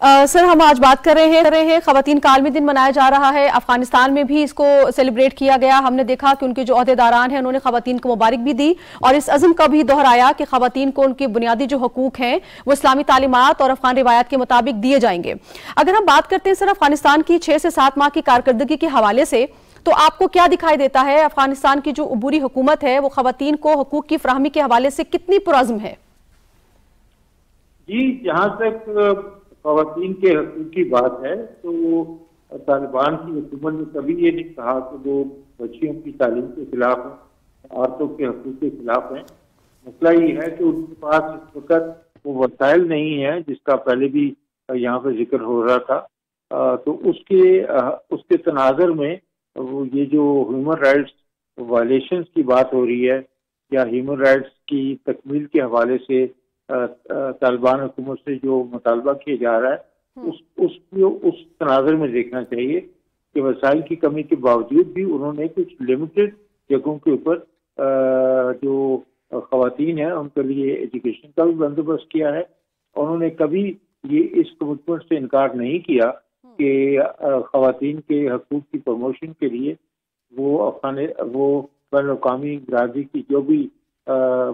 Uh, सर हम आज बात कर रहे हैं कर रहे हैं खातन कालमी दिन मनाया जा रहा है। अफ़गानिस्तान में भी इसको सेलिब्रेट किया गया। हमने देखा कि उनके जो अहदेदारान हैं उन्होंने खातन को मुबारक भी दी और इस अज़म का भी दोहराया कि खातन को उनके बुनियादी जो हकूक हैं वो इस्लामी तालीमत और अफगान रिवायत के मुताबिक दिए जाएँगे। अगर हम बात करते हैं सर अफ़गानिस्तान की छः से सात माह की कारकर्दगी के हवाले से तो आपको क्या दिखाई देता है? अफ़गानिस्तान की जो अबूरी हुकूमत है वो खातन को हकूक की फ्राहमी के हवाले से कितनी पुरज़म है? जी जहाँ तक खातन के हकूक की बात है तो तालिबान की हुकूमत ने कभी ये नहीं कहा कि वो बच्चियों की तालीम के खिलाफ हैं, औरतों के हकूक के खिलाफ हैं। मसला ये है कि उनके पास इस वक्त वो वसाइल नहीं है, जिसका पहले भी यहाँ पे ज़िक्र हो रहा था। तो उसके उसके तनाजर में वो ये जो ह्यूमन राइट्स वायलेशन की बात हो रही है, या ह्यूमन राइट्स की तकमील के हवाले से तालिबान हुकूमत से जो मुतालबा किया जा रहा है हम्म। उस उसको उस तनाजर में देखना चाहिए कि वसाइल की कमी के बावजूद भी उन्होंने कुछ लिमिटेड जगहों के ऊपर जो खातन है उनके लिए एजुकेशन का भी बंदोबस्त किया है उन्होंने कभी ये इस कमिटमेंट से इनकार नहीं किया हम्म। कि खातन के हकूक की प्रमोशन के लिए वो अफगान वो बैन अवी बरदरी की जो भी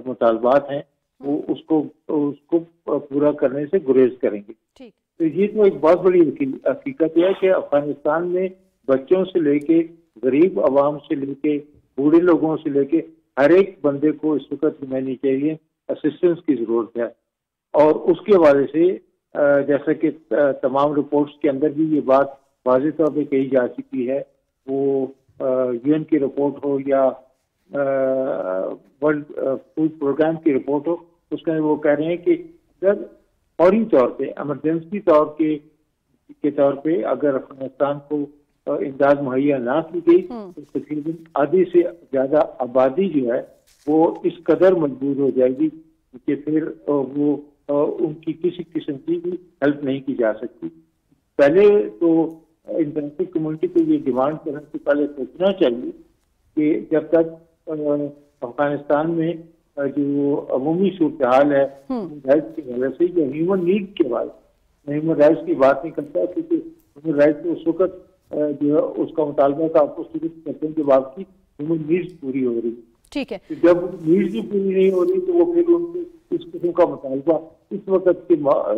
मुतालबात हैं वो उसको उसको पूरा करने से गुरेज करेंगे। तो ये तो एक बहुत बड़ी हकीकत है कि अफ़गानिस्तान में बच्चों से लेके गरीब आवाम से लेके बूढ़े लोगों से लेके हर एक बंदे को इस वक्त ह्यूमैनिटेरियन असिस्टेंस की ज़रूरत है। और उसके हवाले से जैसा कि तमाम रिपोर्ट्स के अंदर भी ये बात वाज तौर पर कही जा चुकी है। वो यूएन की रिपोर्ट हो या फ़ूड प्रोग्राम की रिपोर्ट हो उसमें वो कह रहे हैं कि अगर फौरी तौर पे एमरजेंसी तौर के के तौर पे अगर अफ़गानिस्तान को इमदाद मुहैया ना की गई हम्म। तो तकरीबन आधी से ज़्यादा आबादी जो है वो इस कदर मजबूर हो जाएगी कि फिर वो उनकी किसी किस्म की भी हेल्प नहीं की जा सकती पहले तो इंटरनेशनल कम्युनिटी को ये डिमांड करने से पहले सोचना चाहिए कि जब तक अफ़गानिस्तान में जो अमूमी सूरत हाल है हम्म। राइट्स की वजह से जो ह्यूमन नीड के बाद ह्यूमन राइट्स की बात नहीं करता क्योंकि ह्यूमन राइट्स उस वक्त जो है उसका मुतालबा था आपको सूरत करते हैं जब आपकी ह्यूमन नीड्स पूरी हो रही। ठीक है। तो जब नीड्स ही पूरी नहीं हो रही तो वो फिर उनके इस किस्म का मुतालबा इस वक्त के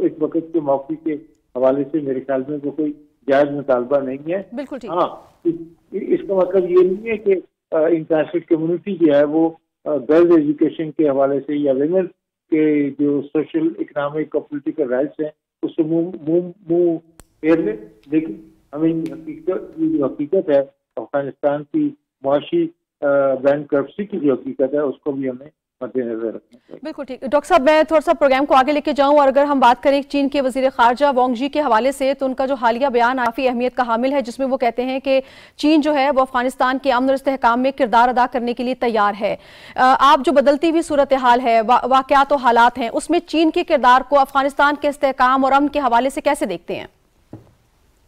इस वक्त के मौके के हवाले से मेरे ख्याल में वो कोई जायज़ मुतालबा नहीं है। बिल्कुल ठीक। हाँ इस, इसका मतलब ये नहीं है कि इंटरनेशनल कम्युनिटी जो है वो गर्ल्स एजुकेशन के हवाले से या वेमेन के जो सोशल इकनॉमिक और पोलिटिकल राइट्स हैं, उससे मुँह मुँह फेर ले। लेकिन हमें जो हकीकत है, अफ़गानिस्तान की मुआशी बैंक की जो हकीकत है, उसको भी हमें बिल्कुल ठीक। डॉक्टर साहब मैं थोड़ा सा प्रोग्राम को आगे लेके जाऊँ और अगर हम बात करें चीन के वज़ीर खारजा वांगजी के हवाले से तो उनका जो हालिया बयान काफ़ी अहमियत का हामिल है जिसमें वो कहते हैं कि चीन जो है वो अफ़गानिस्तान के अमन इसकाम में किरदार अदा करने के लिए तैयार है। आप जो बदलती हुई सूरत हाल है वा, वाकत तो हालात हैं उसमें चीन के किरदार को अफ़गानिस्तान के इसकाम और अमन के हवाले से कैसे देखते हैं?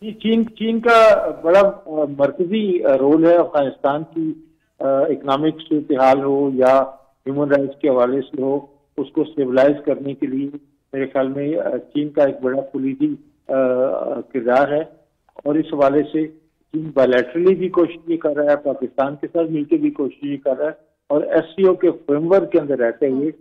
चीन चीन का बड़ा मरकजी रोल है अफ़गानिस्तान की इकोनॉमिक सूरत हाल हो या ह्यूमन राइट्स के हवाले से हो, उसको स्टेबलाइज करने के लिए मेरे ख्याल में चीन का एक बड़ा कुलीदी किरदार है। और इस हवाले से चीन बायलैटरली भी कोशिश ये कर रहा है, पाकिस्तान के साथ मिलकर भी कोशिश ये कर रहा है। और एस के फ्रेमवर्क के अंदर रहते हुए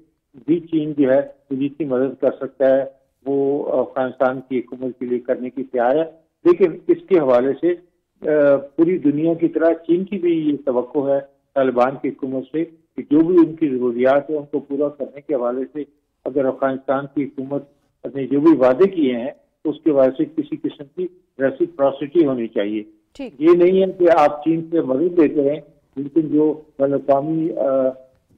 भी चीन जो है जितनी मदद कर सकता है। वो अफ़गानिस्तान की हुकूमत के लिए करने की तैयार है। लेकिन इसके हवाले से पूरी दुनिया की तरह चीन की भी ये तो है, तालिबान की हुकूमत से। कि जो भी उनकी जरूरियात है उनको पूरा करने के हवाले से अगर अफ़गानिस्तान की हुकूमत ने जो भी वादे किए हैं तो उसके वजह से किसी किस्म की रेसिप्रोसिटी होनी चाहिए। ये नहीं है कि आप चीन से मदद देते हैं लेकिन जो अवी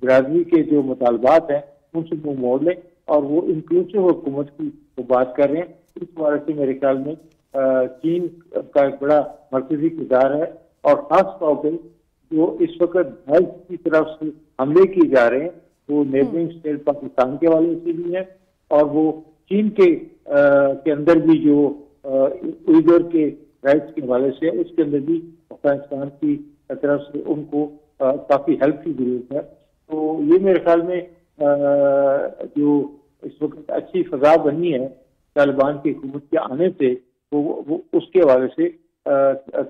बरदरी के जो मुतालबात हैं उनसे मुँह मोड़ लें और वो इंक्लूसिव हुकूमत की वो बात कर रहे हैं। इस बारे से मेरे ख्याल में चीन का एक बड़ा मरकजी किरदार है और खास तौर पर जो इस वक्त भारत की तरफ़ से हमले किए जा रहे हैं। वो नेबरिंग स्टेट पाकिस्तान के वाले से भी है और वो चीन के आ, के अंदर भी जो उइगर के राइट्स के हवाले से है उसके अंदर भी अफ़गानिस्तान की तरफ़ से उनको काफ़ी हेल्प की ज़रूरत है। तो ये मेरे ख्याल में आ, जो इस वक्त अच्छी फजा बनी है तालिबान की हुकूमत के आने से वो, वो उसके हवाले से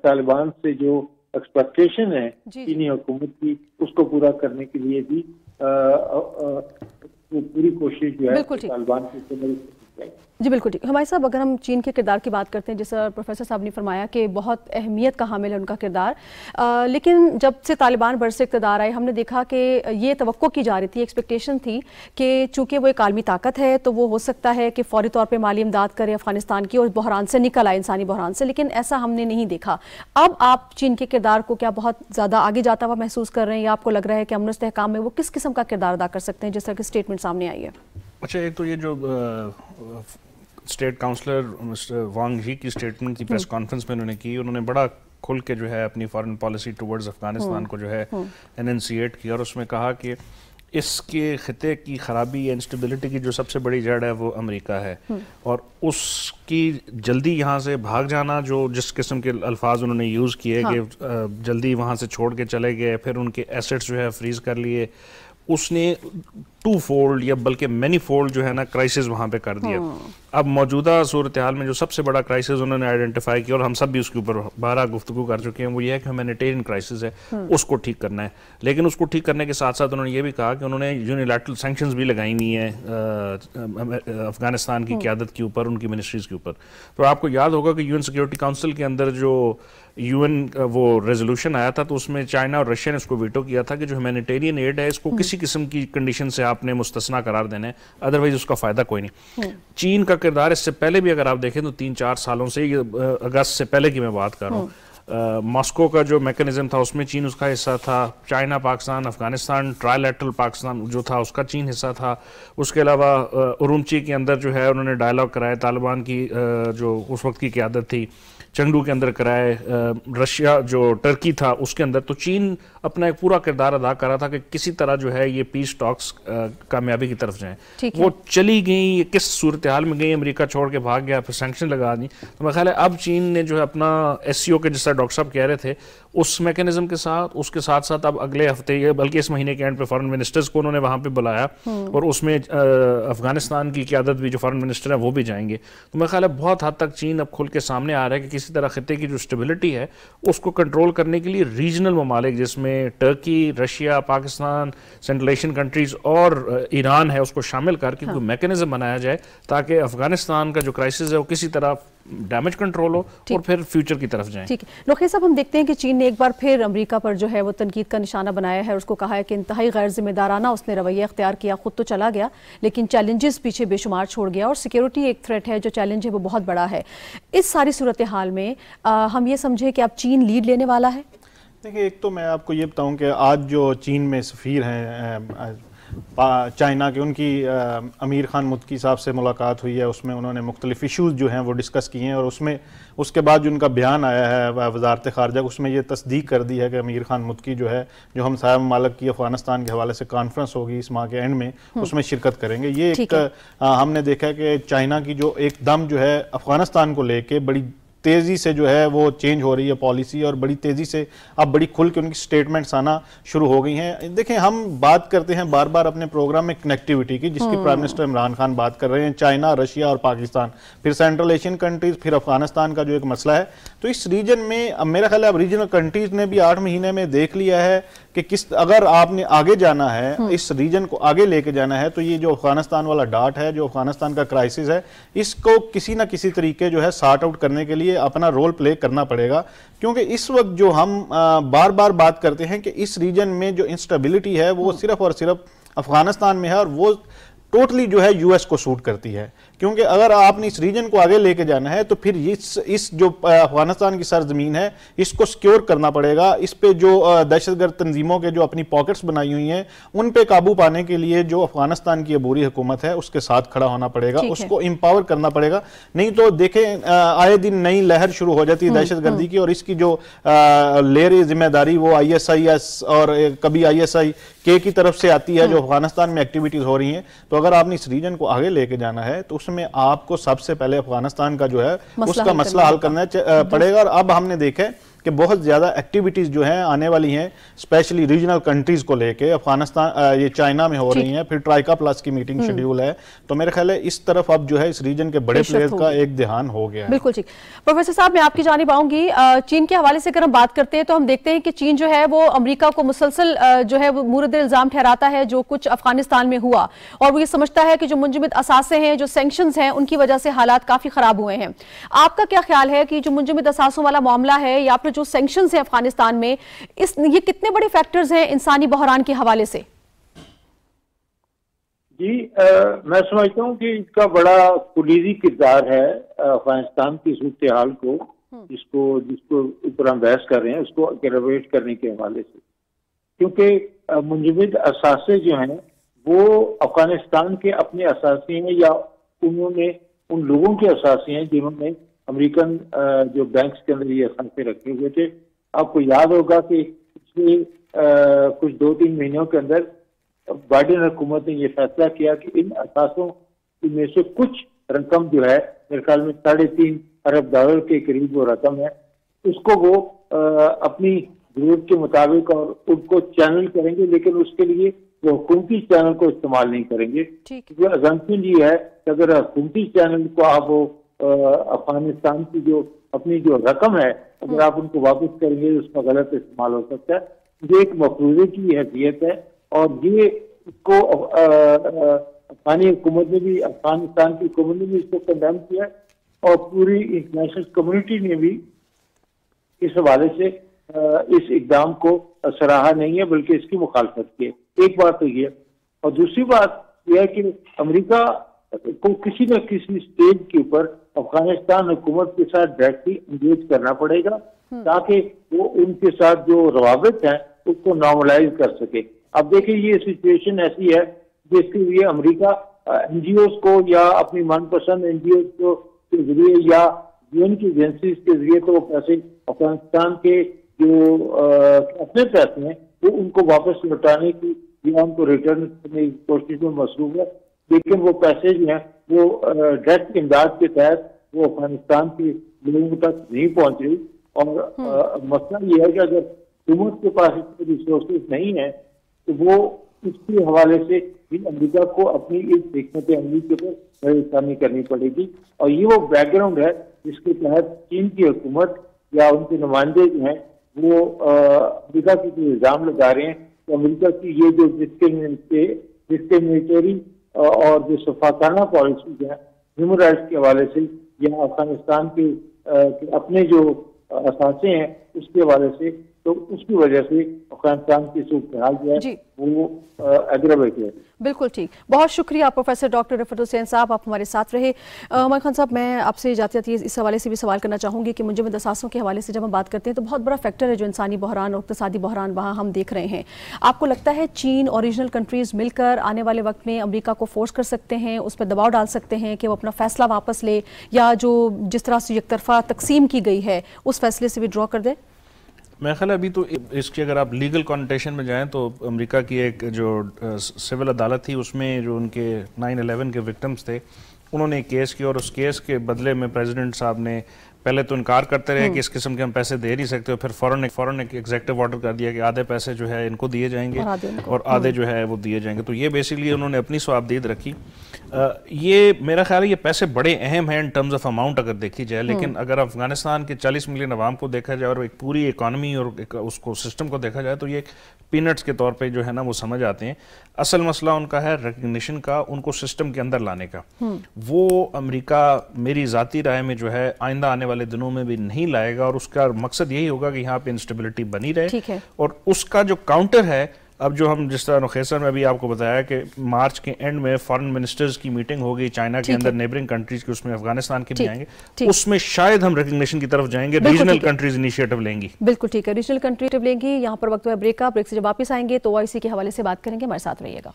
तालिबान से जो एक्सपेक्टेशन है चीनी हुकूमत की उसको पूरा करने के लिए भी पूरी कोशिश जो है तालिबान की जी, बिल्कुल ठीक। हमारे साहब, अगर हम चीन के किरदार की बात करते हैं, जैसा प्रोफेसर साहब ने फरमाया कि बहुत अहमियत का हामिल है उनका किरदार लेकिन जब से तालिबान बरस इकतदार आए, हमने देखा कि ये तो की जा रही थी एक्सपेक्टेशन थी कि चूँकि वो एक आलमी ताकत है तो वो हो सकता है कि फौरी तौर पर माली इमदाद करे अफ़गानिस्तान की और बहरान से निकल आए इंसानी बहरान से, लेकिन ऐसा हमने नहीं देखा। अब आप चीन के किरदार को क्या बहुत ज़्यादा आगे जाता हुआ महसूस कर रहे हैं, या आपको लग रहा है कि अमन में वो किस किस्म का किरदार अदा कर सकते हैं, जिस तरह की स्टेटमेंट सामने आई है? अच्छा एक तो ये जो स्टेट काउंसलर मिस्टर वांग ही की स्टेटमेंट थी प्रेस कॉन्फ्रेंस में उन्होंने की उन्होंने बड़ा खुल के जो है अपनी फॉरेन पॉलिसी टुवर्ड्स अफ़गानिस्तान को जो है एनएनसीएट किया और उसमें कहा कि इसके खत्े की ख़राबी या इंस्टेबिलिटी की जो सबसे बड़ी जड़ है वो अमेरिका है। और उसकी जल्दी यहाँ से भाग जाना जो जिस किस्म के अल्फाज उन्होंने यूज़ किए हाँ। कि जल्दी वहाँ से छोड़ के चले गए फिर उनके एसेट्स जो है फ्रीज कर लिए। उसने टू फोल्ड या बल्कि मैनी फोल्ड जो है ना क्राइसिस वहाँ पे कर दिया हाँ। अब मौजूदा सूरत हाल में जो सबसे बड़ा क्राइसिस उन्होंने आइडेंटिफाई किया और हम सब भी उसके ऊपर बारह गुफ्तु कर चुके हैं वो ये है कि ह्यूमैनिटेरियन क्राइसिस है हाँ। उसको ठीक करना है लेकिन उसको ठीक करने के साथ साथ उन्होंने ये भी कहा कि उन्होंने यूनिलैटरल सैंक्शन भी लगाई हुई हैं अफ़गानिस्तान की क्यादत के ऊपर उनकी मिनिस्ट्रीज़ के ऊपर तो आपको याद होगा कि यूएन सिक्योरिटी काउंसिल के अंदर जो यूएन वो रेजोल्यूशन आया था तो उसमें चाइना और रशिया ने उसको वीटो किया था कि जो ह्यूमैनिटेरियन एड है इसको। किसी किस्म की कंडीशन से आपने मुस्तना करार देना है अदरवाइज़ उसका फ़ायदा कोई नहीं। चीन का किरदार इससे पहले भी अगर आप देखें तो तीन चार सालों से अगस्त से पहले की मैं बात कर रहा हूँ। मॉस्को का जो मैकेनिज्म था उसमें चीन उसका हिस्सा था। चाइना पाकिस्तान अफ़गानिस्तान ट्रायलैटरल पाकिस्तान जो था उसका चीन हिस्सा था। उसके अलावा उरुमची के अंदर जो है उन्होंने डायलॉग कराया तालिबान की जो उस वक्त की क्यादत थी। चंगडू के अंदर कराए रशिया जो टर्की था उसके अंदर तो चीन अपना एक पूरा किरदार अदा कर रहा था कि किसी तरह जो है ये पीस टॉक्स कामयाबी की तरफ़ जाए। वो चली गई किस सूरत हाल में गई अमेरिका छोड़ के भाग गया फिर सेंक्शन लगा दी। तो मेरा ख्याल है अब चीन ने जो है अपना एस के जिस तरह डॉक्टर साहब कह रहे थे उस मैकेनिज्म के साथ उसके साथ साथ अब अगले हफ़्ते बल्कि इस महीने के एंड पे फॉरेन मिनिस्टर्स को उन्होंने वहाँ पे बुलाया हम्म। और उसमें अफ़गानिस्तान की क्यादत भी जो फॉरेन मिनिस्टर है वो भी जाएँगे तो मैं ख्याल है बहुत हद तक चीन अब खुल के सामने आ रहा है कि किसी तरह खत्े की जो स्टेबिलिटी है उसको कंट्रोल करने के लिए रीजनल ममालिक जिसमें Turkey Russia Pakistan central Asian countries और ईरान है उसको शामिल करके हाँ। कोई मैकेनिज्म बनाया जाए ताकि अफ़गानिस्तान का जो क्राइसिस है वो किसी तरह डैमेज कंट्रोल हो और फिर फ्यूचर की तरफ़ जाएँ। ठीक। है लोखे साहब हम देखते हैं कि चीन ने एक बार फिर अमेरिका पर जो है वो तनकीद का निशाना बनाया है उसको कहा है कि इंतहाई गैर जिम्मेदाराना उसने रवैया अख्तियार किया खुद तो चला गया लेकिन चैलेंजेस पीछे बेशुमार छोड़ गया और सिक्योरिटी एक थ्रेट है जो चैलेंज है वो बहुत बड़ा है। इस सारी सूरत हाल में आ, हम ये समझे कि अब चीन लीड लेने वाला है? देखिए एक तो मैं आपको ये बताऊँ कि आज जो चीन में सफ़ीर हैं चाइना के उनकी अमीर खान मुतकी साहब से मुलाकात हुई है उसमें उन्होंने मुख्तलिफ़ इशूज़ जो हैं वो डिस्कस किए हैं और उसमें उसके बाद जो उनका बयान आया है वजारत खारजा उसमें ये तस्दीक कर दी है कि अमीर खान मुतकी जो है जो हम साहब मालक की अफ़गानिस्तान के हवाले से कॉन्फ्रेंस होगी इस माह के एंड में हम्म। उसमें शिरकत करेंगे ये एक हमने देखा है कि चाइना की जो एक दम जो है अफ़गानिस्तान को लेके बड़ी तेज़ी से जो है वो चेंज हो रही है पॉलिसी और बड़ी तेज़ी से अब बड़ी खुल के उनकी स्टेटमेंट्स आना शुरू हो गई हैं। देखें हम बात करते हैं बार बार अपने प्रोग्राम में कनेक्टिविटी की जिसकी प्राइम मिनिस्टर इमरान खान बात कर रहे हैं। चाइना रशिया और पाकिस्तान फिर सेंट्रल एशियन कंट्रीज़ फिर अफ़गानिस्तान का जो एक मसला है। तो इस रीजन में मेरा ख्याल है अब रीजनल कंट्रीज़ ने भी आठ महीने में देख लिया है कि किस अगर आपने आगे जाना है हम्म। इस रीजन को आगे लेके जाना है तो ये जो अफ़गानिस्तान वाला डाट है जो अफ़गानिस्तान का क्राइसिस है इसको किसी ना किसी तरीके जो है सार्ट आउट करने के लिए अपना रोल प्ले करना पड़ेगा क्योंकि इस वक्त जो हम बार बार बात करते हैं कि इस रीजन में जो इंस्टेबिलिटी है वो हम्म। सिर्फ़ और सिर्फ़ अफ़गानिस्तान में है और वो टोटली जो है यूएस को सूट करती है क्योंकि अगर आपने इस रीजन को आगे लेके जाना है तो फिर इस इस जो अफ़गानिस्तान की सरजमीन है इसको सिक्योर करना पड़ेगा। इस पे जो दहशतगर्द तंजीमों के जो अपनी पॉकेट्स बनाई हुई हैं उन पे काबू पाने के लिए जो अफ़गानिस्तान की अबूरी हुकूमत है उसके साथ खड़ा होना पड़ेगा। उसको एम्पावर करना पड़ेगा। नहीं तो देखें आए दिन नई लहर शुरू हो जाती है हम्म, दहशत गर्दी हम्म। की और इसकी जो ले रही ज़िम्मेदारी वो आई एस आई एस और कभी आई एस आई के की तरफ़ से आती है जो हम्म। अफ़गानिस्तान में एक्टिविटीज़ हो रही हैं। तो अगर आपने इस रीजन को आगे लेके जाना है तो उसमें में आपको सबसे पहले अफ़गानिस्तान का जो है उसका मसला हल करना पड़ेगा और अब हमने देखे कि बहुत ज़्यादा एक्टिविटीज़ जो हैं आने वाली हैं स्पेशली रीजनल कंट्रीज़ को लेके अफ़गानिस्तान ये चाइना में हो रही हैं फिर ट्राइका प्लस की मीटिंग हम्म। शेड्यूल है। तो मेरे ख्याल है इस तरफ़ अब जो है इस रीजन के बड़े प्लेयर्स का एक ध्यान हो गया बिल्कुल ठीक। प्रोफेसर साहब मैं आपकी जानब आऊँगी। चीन के हवाले से अगर हम बात करते हैं तो हम देखते हैं कि चीन जो है वो अमरीका को मुसलसल जो है वो मुरद इल्ज़ाम ठहराता है जो कुछ अफ़गानिस्तान में हुआ। और वो ये समझता है कि जो मुंजमद असासे हैं जो सेंक्शन हैं उनकी वजह से हालात काफ़ी ख़राब हुए हैं। आपका क्या ख्याल है कि जो मुंजमद असासों वाला मामला है या फिर जो सेंक्शन है अफ़गानिस्तान में इस ये कितने बड़े फैक्टर्स हैं इंसानी बहरान के हवाले से जी आ, मैं समझता हूँ कि इसका बड़ा कुलीदी किरदार है अफ़गानिस्तान की सूरत हाल को हम्म। जिसको जिसको ऊपर हम बहस कर रहे हैं उसको ग्रेवेट करने के हवाले से क्योंकि मुंजमद असासे जो हैं वो अफ़गानिस्तान के अपने असासी हैं या उन्होंने उन लोगों के असासी हैं जिन्होंने अमेरिकन जो बैंक्स के अंदर ये असासे रखे हुए थे। आपको याद होगा कि पिछले कुछ दो तीन महीनों के अंदर बाइडन हुकूमत ने यह फैसला किया कि इन असासों में से कुछ रकम जो है मेरे ख्याल में साढ़े तीन अरब डॉलर के करीब वो रकम है उसको वो आ, अपनी ज़रूरत के मुताबिक और उनको चैनल करेंगे लेकिन उसके लिए वो हुकूमती चैनल को इस्तेमाल नहीं करेंगे। क्योंकि ये है कि अगर हुकूमती चैनल को आप वो अफ़गानिस्तान की जो अपनी जो रकम है अगर आप उनको वापस करेंगे तो उसका गलत इस्तेमाल हो सकता है। ये एक मफरूजे की हैसियत है और ये इसको अफगानी हुकूमत ने भी अफ़गानिस्तान की हुकूमत ने भी इसको कंडेम किया और पूरी इंटरनेशनल कम्युनिटी ने भी इस हवाले से इस इकदाम को सराहा नहीं है बल्कि इसकी मुखालफत की है। एक बात तो ये और दूसरी बात यह है कि अमेरिका को किसी न किसी स्टेज के ऊपर अफ़गानिस्तान हुकूमत के साथ डायरेक्टली इंगेज करना पड़ेगा। ताकि वो उनके साथ जो रवाबित है, उसको नॉर्मलाइज कर सके अब देखिए, ये सिचुएशन ऐसी है जिसके लिए अमेरिका एनजीओ को या अपनी मनपसंद एनजीओ को के ज़रिए या यूएन की एजेंसी के ज़रिए तो पैसे अफ़गानिस्तान के जो अपने पैसे हैं, वो उनको वापस लौटाने की या उनको रिटर्न करने की कोशिश में मसरूफ है लेकिन वो पैसे जो हैं वो डायरेक्ट इमदाद के तहत वो अफ़गानिस्तान के लोगों तक नहीं पहुँच रही और हम्म। मसला ये है कि अगर हुकूमत के पास इतने रिसोर्सेज नहीं है तो वो इसके हवाले से भी अमरीका को अपनी इस हमत अमली के ऊपर परेशानी करनी पड़ेगी और ये वो बैकग्राउंड है जिसके तहत चीन की हुकूमत या उनके नुमाइंदे जो हैं वो अमरीका की जो इल्ज़ाम लगा रहे हैं तो अमरीका की ये जो डिस्क्रिमिनेटरी और जो सफाकाना पॉलिसी है ह्यूमन राइट्स के हवाले से या अफ़गानिस्तान के, अपने जो असासे हैं उसके हवाले से तो उसकी वजह से अफ़गानिस्तान की सूरत हाल जो है वो एग्रेवेट है बिल्कुल ठीक। बहुत शुक्रिया प्रोफेसर डॉक्टर रफत हुसैन साहब आप हमारे साथ रहे। उमर खान साहब मैं आपसे जाते जाती इस हवाले से भी सवाल करना चाहूँगी कि मुझे दसासों के हवाले से जब हम बात करते हैं तो बहुत बड़ा फैक्टर है जो इंसानी बहरान और इकतदी बहरान वहाँ हम देख रहे हैं। आपको लगता है चीन और रीजनल कंट्रीज़ मिलकर आने वाले वक्त में अमरीका को फोर्स कर सकते हैं उस पर दबाव डाल सकते हैं कि वो अपना फैसला वापस ले या जो जिस तरह से एक तरफा तकसीम की गई है उस फैसले से विड्रॉ कर दे? मैं ख्याल अभी तो इसकी अगर आप लीगल कॉन्टेशन में जाएँ तो अमेरिका की एक जो सिविल अदालत थी उसमें जो उनके 9/11 के विक्टिम्स थे उन्होंने एक केस किया और उस केस के बदले में प्रेसिडेंट साहब ने पहले तो इनकार करते रहे कि इस किस्म के हम पैसे दे नहीं सकते और फिर फॉरन फॉरन एक एग्जेक्टिव ऑर्डर कर दिया कि आधे पैसे जो है इनको दिए जाएँगे और आधे, जो है वो दिए जाएँगे। तो ये बेसिकली उन्होंने अपनी स्वाबदीद रखी। ये मेरा ख्याल है ये पैसे बड़े अहम हैं इन टर्म्स ऑफ़ अमाउंट अगर देखी जाए लेकिन हम्म। अगर अफ़गानिस्तान के 40 मिलियन अवाम को देखा जाए और एक पूरी इकानमी और एक उसको सिस्टम को देखा जाए तो ये पीनट्स के तौर पे जो है ना वो समझ आते हैं असल मसला उनका है रिकग्निशन का उनको सिस्टम के अंदर लाने का हम्म। वो अमरीका मेरी ज़ाती राय में जो है आइंदा आने वाले दिनों में भी नहीं लाएगा और उसका मकसद यही होगा कि यहाँ पर इंस्टेबिलिटी बनी रहे और उसका जो काउंटर है अब जो हम जिस तरह नुखेसर में भी आपको बताया कि मार्च के एंड में फॉरेन मिनिस्टर्स की मीटिंग होगी चाइना के अंदर नेबरिंग कंट्रीज़ के उसमें अफ़गानिस्तान के भी आएँगे। उसमें शायद हम रिकग्निशन की तरफ़ जाएँगे रीजनल कंट्रीज़ इनिशिएटिव लेंगी। बिल्कुल ठीक है रीजनल कंट्रीटिव लेंगी। यहाँ पर वक्त ब्रेकअप ब्रेक से जब वापस आएँगे तो ओआईसी के हवाले से बात करेंगे। हमारे साथ रहिएगा।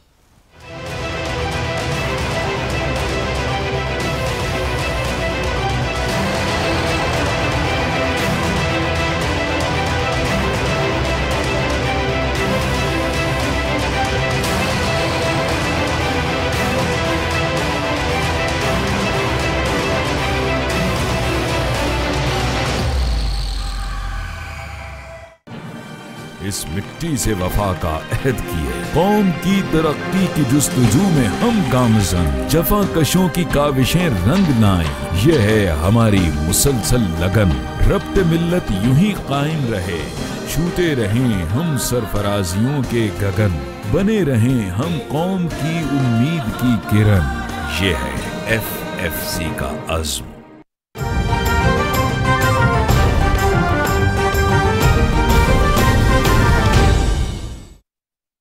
इस मिट्टी से वफा का अहद किए। कौम की तरक्की की जुस्तजू में हम गामजन जफा कशों की काविशें रंग लाई ये है हमारी मुसलसल लगन। रब्त मिल्लत यूँ ही कायम रहे। छूते रहें हम सरफराजियों के गगन। बने रहें हम कौम की उम्मीद की किरण। ये है एफ़ एफ़ सी का अज़्म।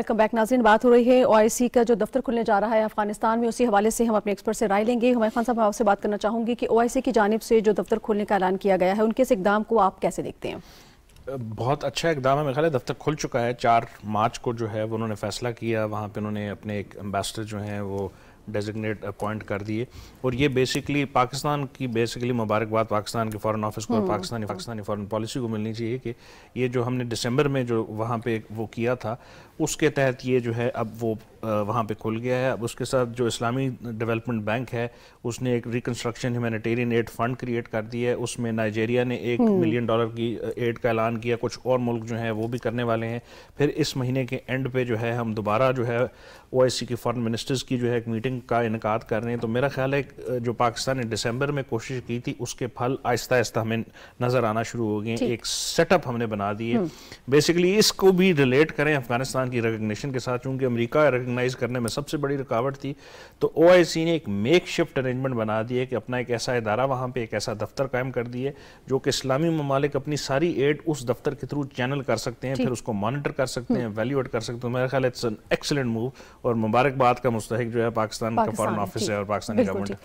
Welcome back. नाजीन बात हो रही है ओआईसी का जो दफ्तर खुलने जा रहा है अफ़गानिस्तान में, उसी हवाले से हम अपने एक्सपर्ट से राय लेंगे। हमारे खान साहब आपसे बात करना चाहूँगी कि ओआईसी की जानब से जो दफ्तर खुलने का ऐलान किया गया है, उनके इस इकदाम को आप कैसे देखते हैं? बहुत अच्छा इकदाम है मेरे ख्याल दफ्तर खुल चुका है। चार मार्च को जो है उन्होंने फैसला किया। वहाँ पर उन्होंने अपने एक एम्बेसडर जो हैं वो डेजिग्नेट अपॉइंट कर दिए। और ये बेसिकली पाकिस्तान की बेसिकली मुबारकबाद पाकिस्तान के फॉरेन ऑफ़िस को और पाकिस्तानी पाकिस्तानी फॉरेन पॉलिसी को मिलनी चाहिए कि ये जो हमने दिसंबर में जो वहाँ पे वो किया था उसके तहत ये जो है अब वो वहाँ पे खुल गया है। अब उसके साथ जो इस्लामी डेवलपमेंट बैंक है उसने एक reconstruction humanitarian aid fund create कर दिया है। उसमें नाइजेरिया ने एक मिलियन डॉलर की एड का ऐलान किया। कुछ और मुल्क जो हैं वो भी करने वाले हैं। फिर इस महीने के एंड पे जो है हम दोबारा जो है ओ की फॉरन मिनिस्टर्स की जो है एक मीटिंग का इनका कर रहे हैं। तो मेरा ख्याल है जो पाकिस्तान ने दिसंबर में कोशिश की थी उसके फल आहिस्ता आहिस्ता हमें नज़र आना शुरू हो गए एक सेटअप हमने बना दिए बेसिकली इसको भी रिलेट करें अफ़गानिस्तान की रिकग्निशन के साथ चूँकि अमेरिका रिकग्नाइज करने में सबसे बड़ी रुकावट थी। तो ओआईसी ने एक मेक शिफ्ट अरेंजमेंट बना दिए कि अपना एक ऐसा इदारा वहाँ पे एक ऐसा दफ्तर कायम कर दिए जो कि इस्लामी ममालिक अपनी सारी एड उस दफ्तर के थ्रू चैनल कर सकते हैं फिर उसको मॉनिटर कर सकते हैं वैल्यूएट कर सकते हैं। मेरा ख्याल इट्स एन एक्सलेंट मूव और मुबारकबाद का मुस्तक जो है पाकिस्तान का फॉरेन ऑफ़िस है और पाकिस्तानी गवर्नमेंट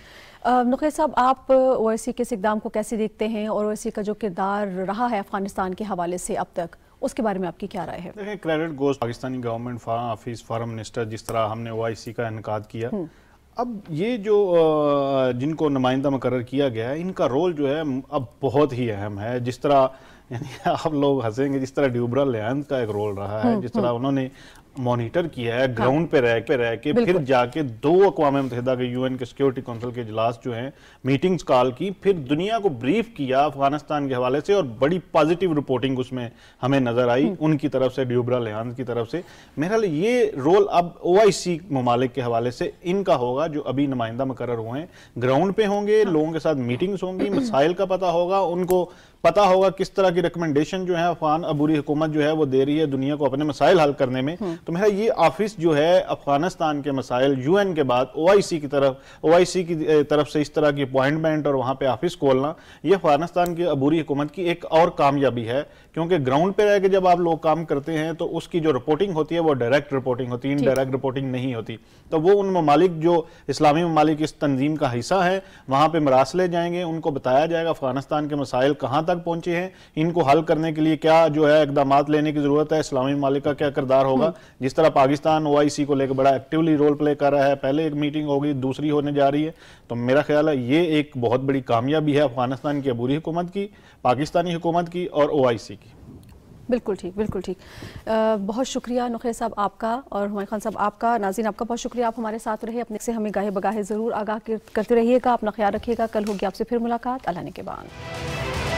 नुकैर साहब आप ओवैसी के इस इकदाम को कैसे देखते हैं और ओवैसी का जो किरदार रहा है अफ़गानिस्तान के हवाले से अब तक? उसके बारे में आपकी क्या राय है? देखिए credit goes Pakistani government foreign office foreign minister जिस तरह हमने ओआईसी का इनका किया। अब ये जो जिनको नुमाइंदा मुकर किया गया है इनका रोल जो है अब बहुत ही अहम है। जिस तरह यानी आप लोग हंसेंगे जिस तरह ड्यूबरा लैंड का एक रोल रहा है जिस तरह उन्होंने मॉनिटर किया है ग्राउंड पे रह पे रह के फिर जाके दो अकवाम मुतहदा के यूएन के सिक्योरिटी काउंसिल के इजलास जो हैं मीटिंग्स कॉल की फिर दुनिया को ब्रीफ किया अफ़गानिस्तान के हवाले से और बड़ी पॉजिटिव रिपोर्टिंग उसमें हमें नज़र आई उनकी तरफ़ से ड्यूबरा लिहान की तरफ़ से। मेरा ये रोल अब ओ ममालिक के हवाले से इनका होगा जो अभी नुमाइंदा मुकर हुए हैं। ग्राउंड पे होंगे लोगों के साथ मीटिंग्स होंगी मसाइल का पता होगा उनको पता होगा किस तरह की रिकमेंडेशन जो है अफगान अबूरी हुकूमत जो है वो दे रही है दुनिया को अपने मसाइल हल करने में। तो मेरा ये ऑफ़िस जो है अफ़गानिस्तान के मसाइल यूएन के बाद ओआईसी की तरफ़ ओआईसी की तरफ़ से इस तरह की अपॉइंटमेंट और वहाँ पे ऑफ़िस खोलना ये अफ़गानिस्तान की अबूरी हुकूमत की एक और कामयाबी है। क्योंकि ग्राउंड पे रह के जब आप लोग काम करते हैं तो उसकी जो रिपोर्टिंग होती है वो डायरेक्ट रिपोर्टिंग होती है इनडायरेक्ट रिपोर्टिंग नहीं होती। तो वो उन ममालिक जो इस्लामी ममालिक इस तंजीम का हिस्सा है वहाँ पर मरासले जाएँगे उनको बताया जाएगा अफ़गानिस्तान के मसाइल कहाँ तक पहुँचे हैं इनको हल करने के लिए क्या जो है इकदाम लेने की ज़रूरत है इस्लामी ममालिक का क्या किरदार होगा। जिस तरह पाकिस्तान ओआईसी को लेकर बड़ा एक्टिवली रोल प्ले कर रहा है पहले एक मीटिंग होगी दूसरी होने जा रही है। तो मेरा ख्याल है ये एक बहुत बड़ी कामयाबी है अफ़गानिस्तान की अबूरी हुकूमत की पाकिस्तानी हुकूमत की और ओ की। बिल्कुल ठीक बिल्कुल ठीक। बहुत शुक्रिया नुखे साहब आपका और हुमायूं खान साहब आपका। नाजीन आपका बहुत शुक्रिया। आप हमारे साथ रहे अपने से हमें गाहे बगाहे ज़रूर आगाह करते रहिएगा। अपना ख्याल रखिएगा। कल होगी आपसे फिर मुलाकात। अल्लाह के बाद।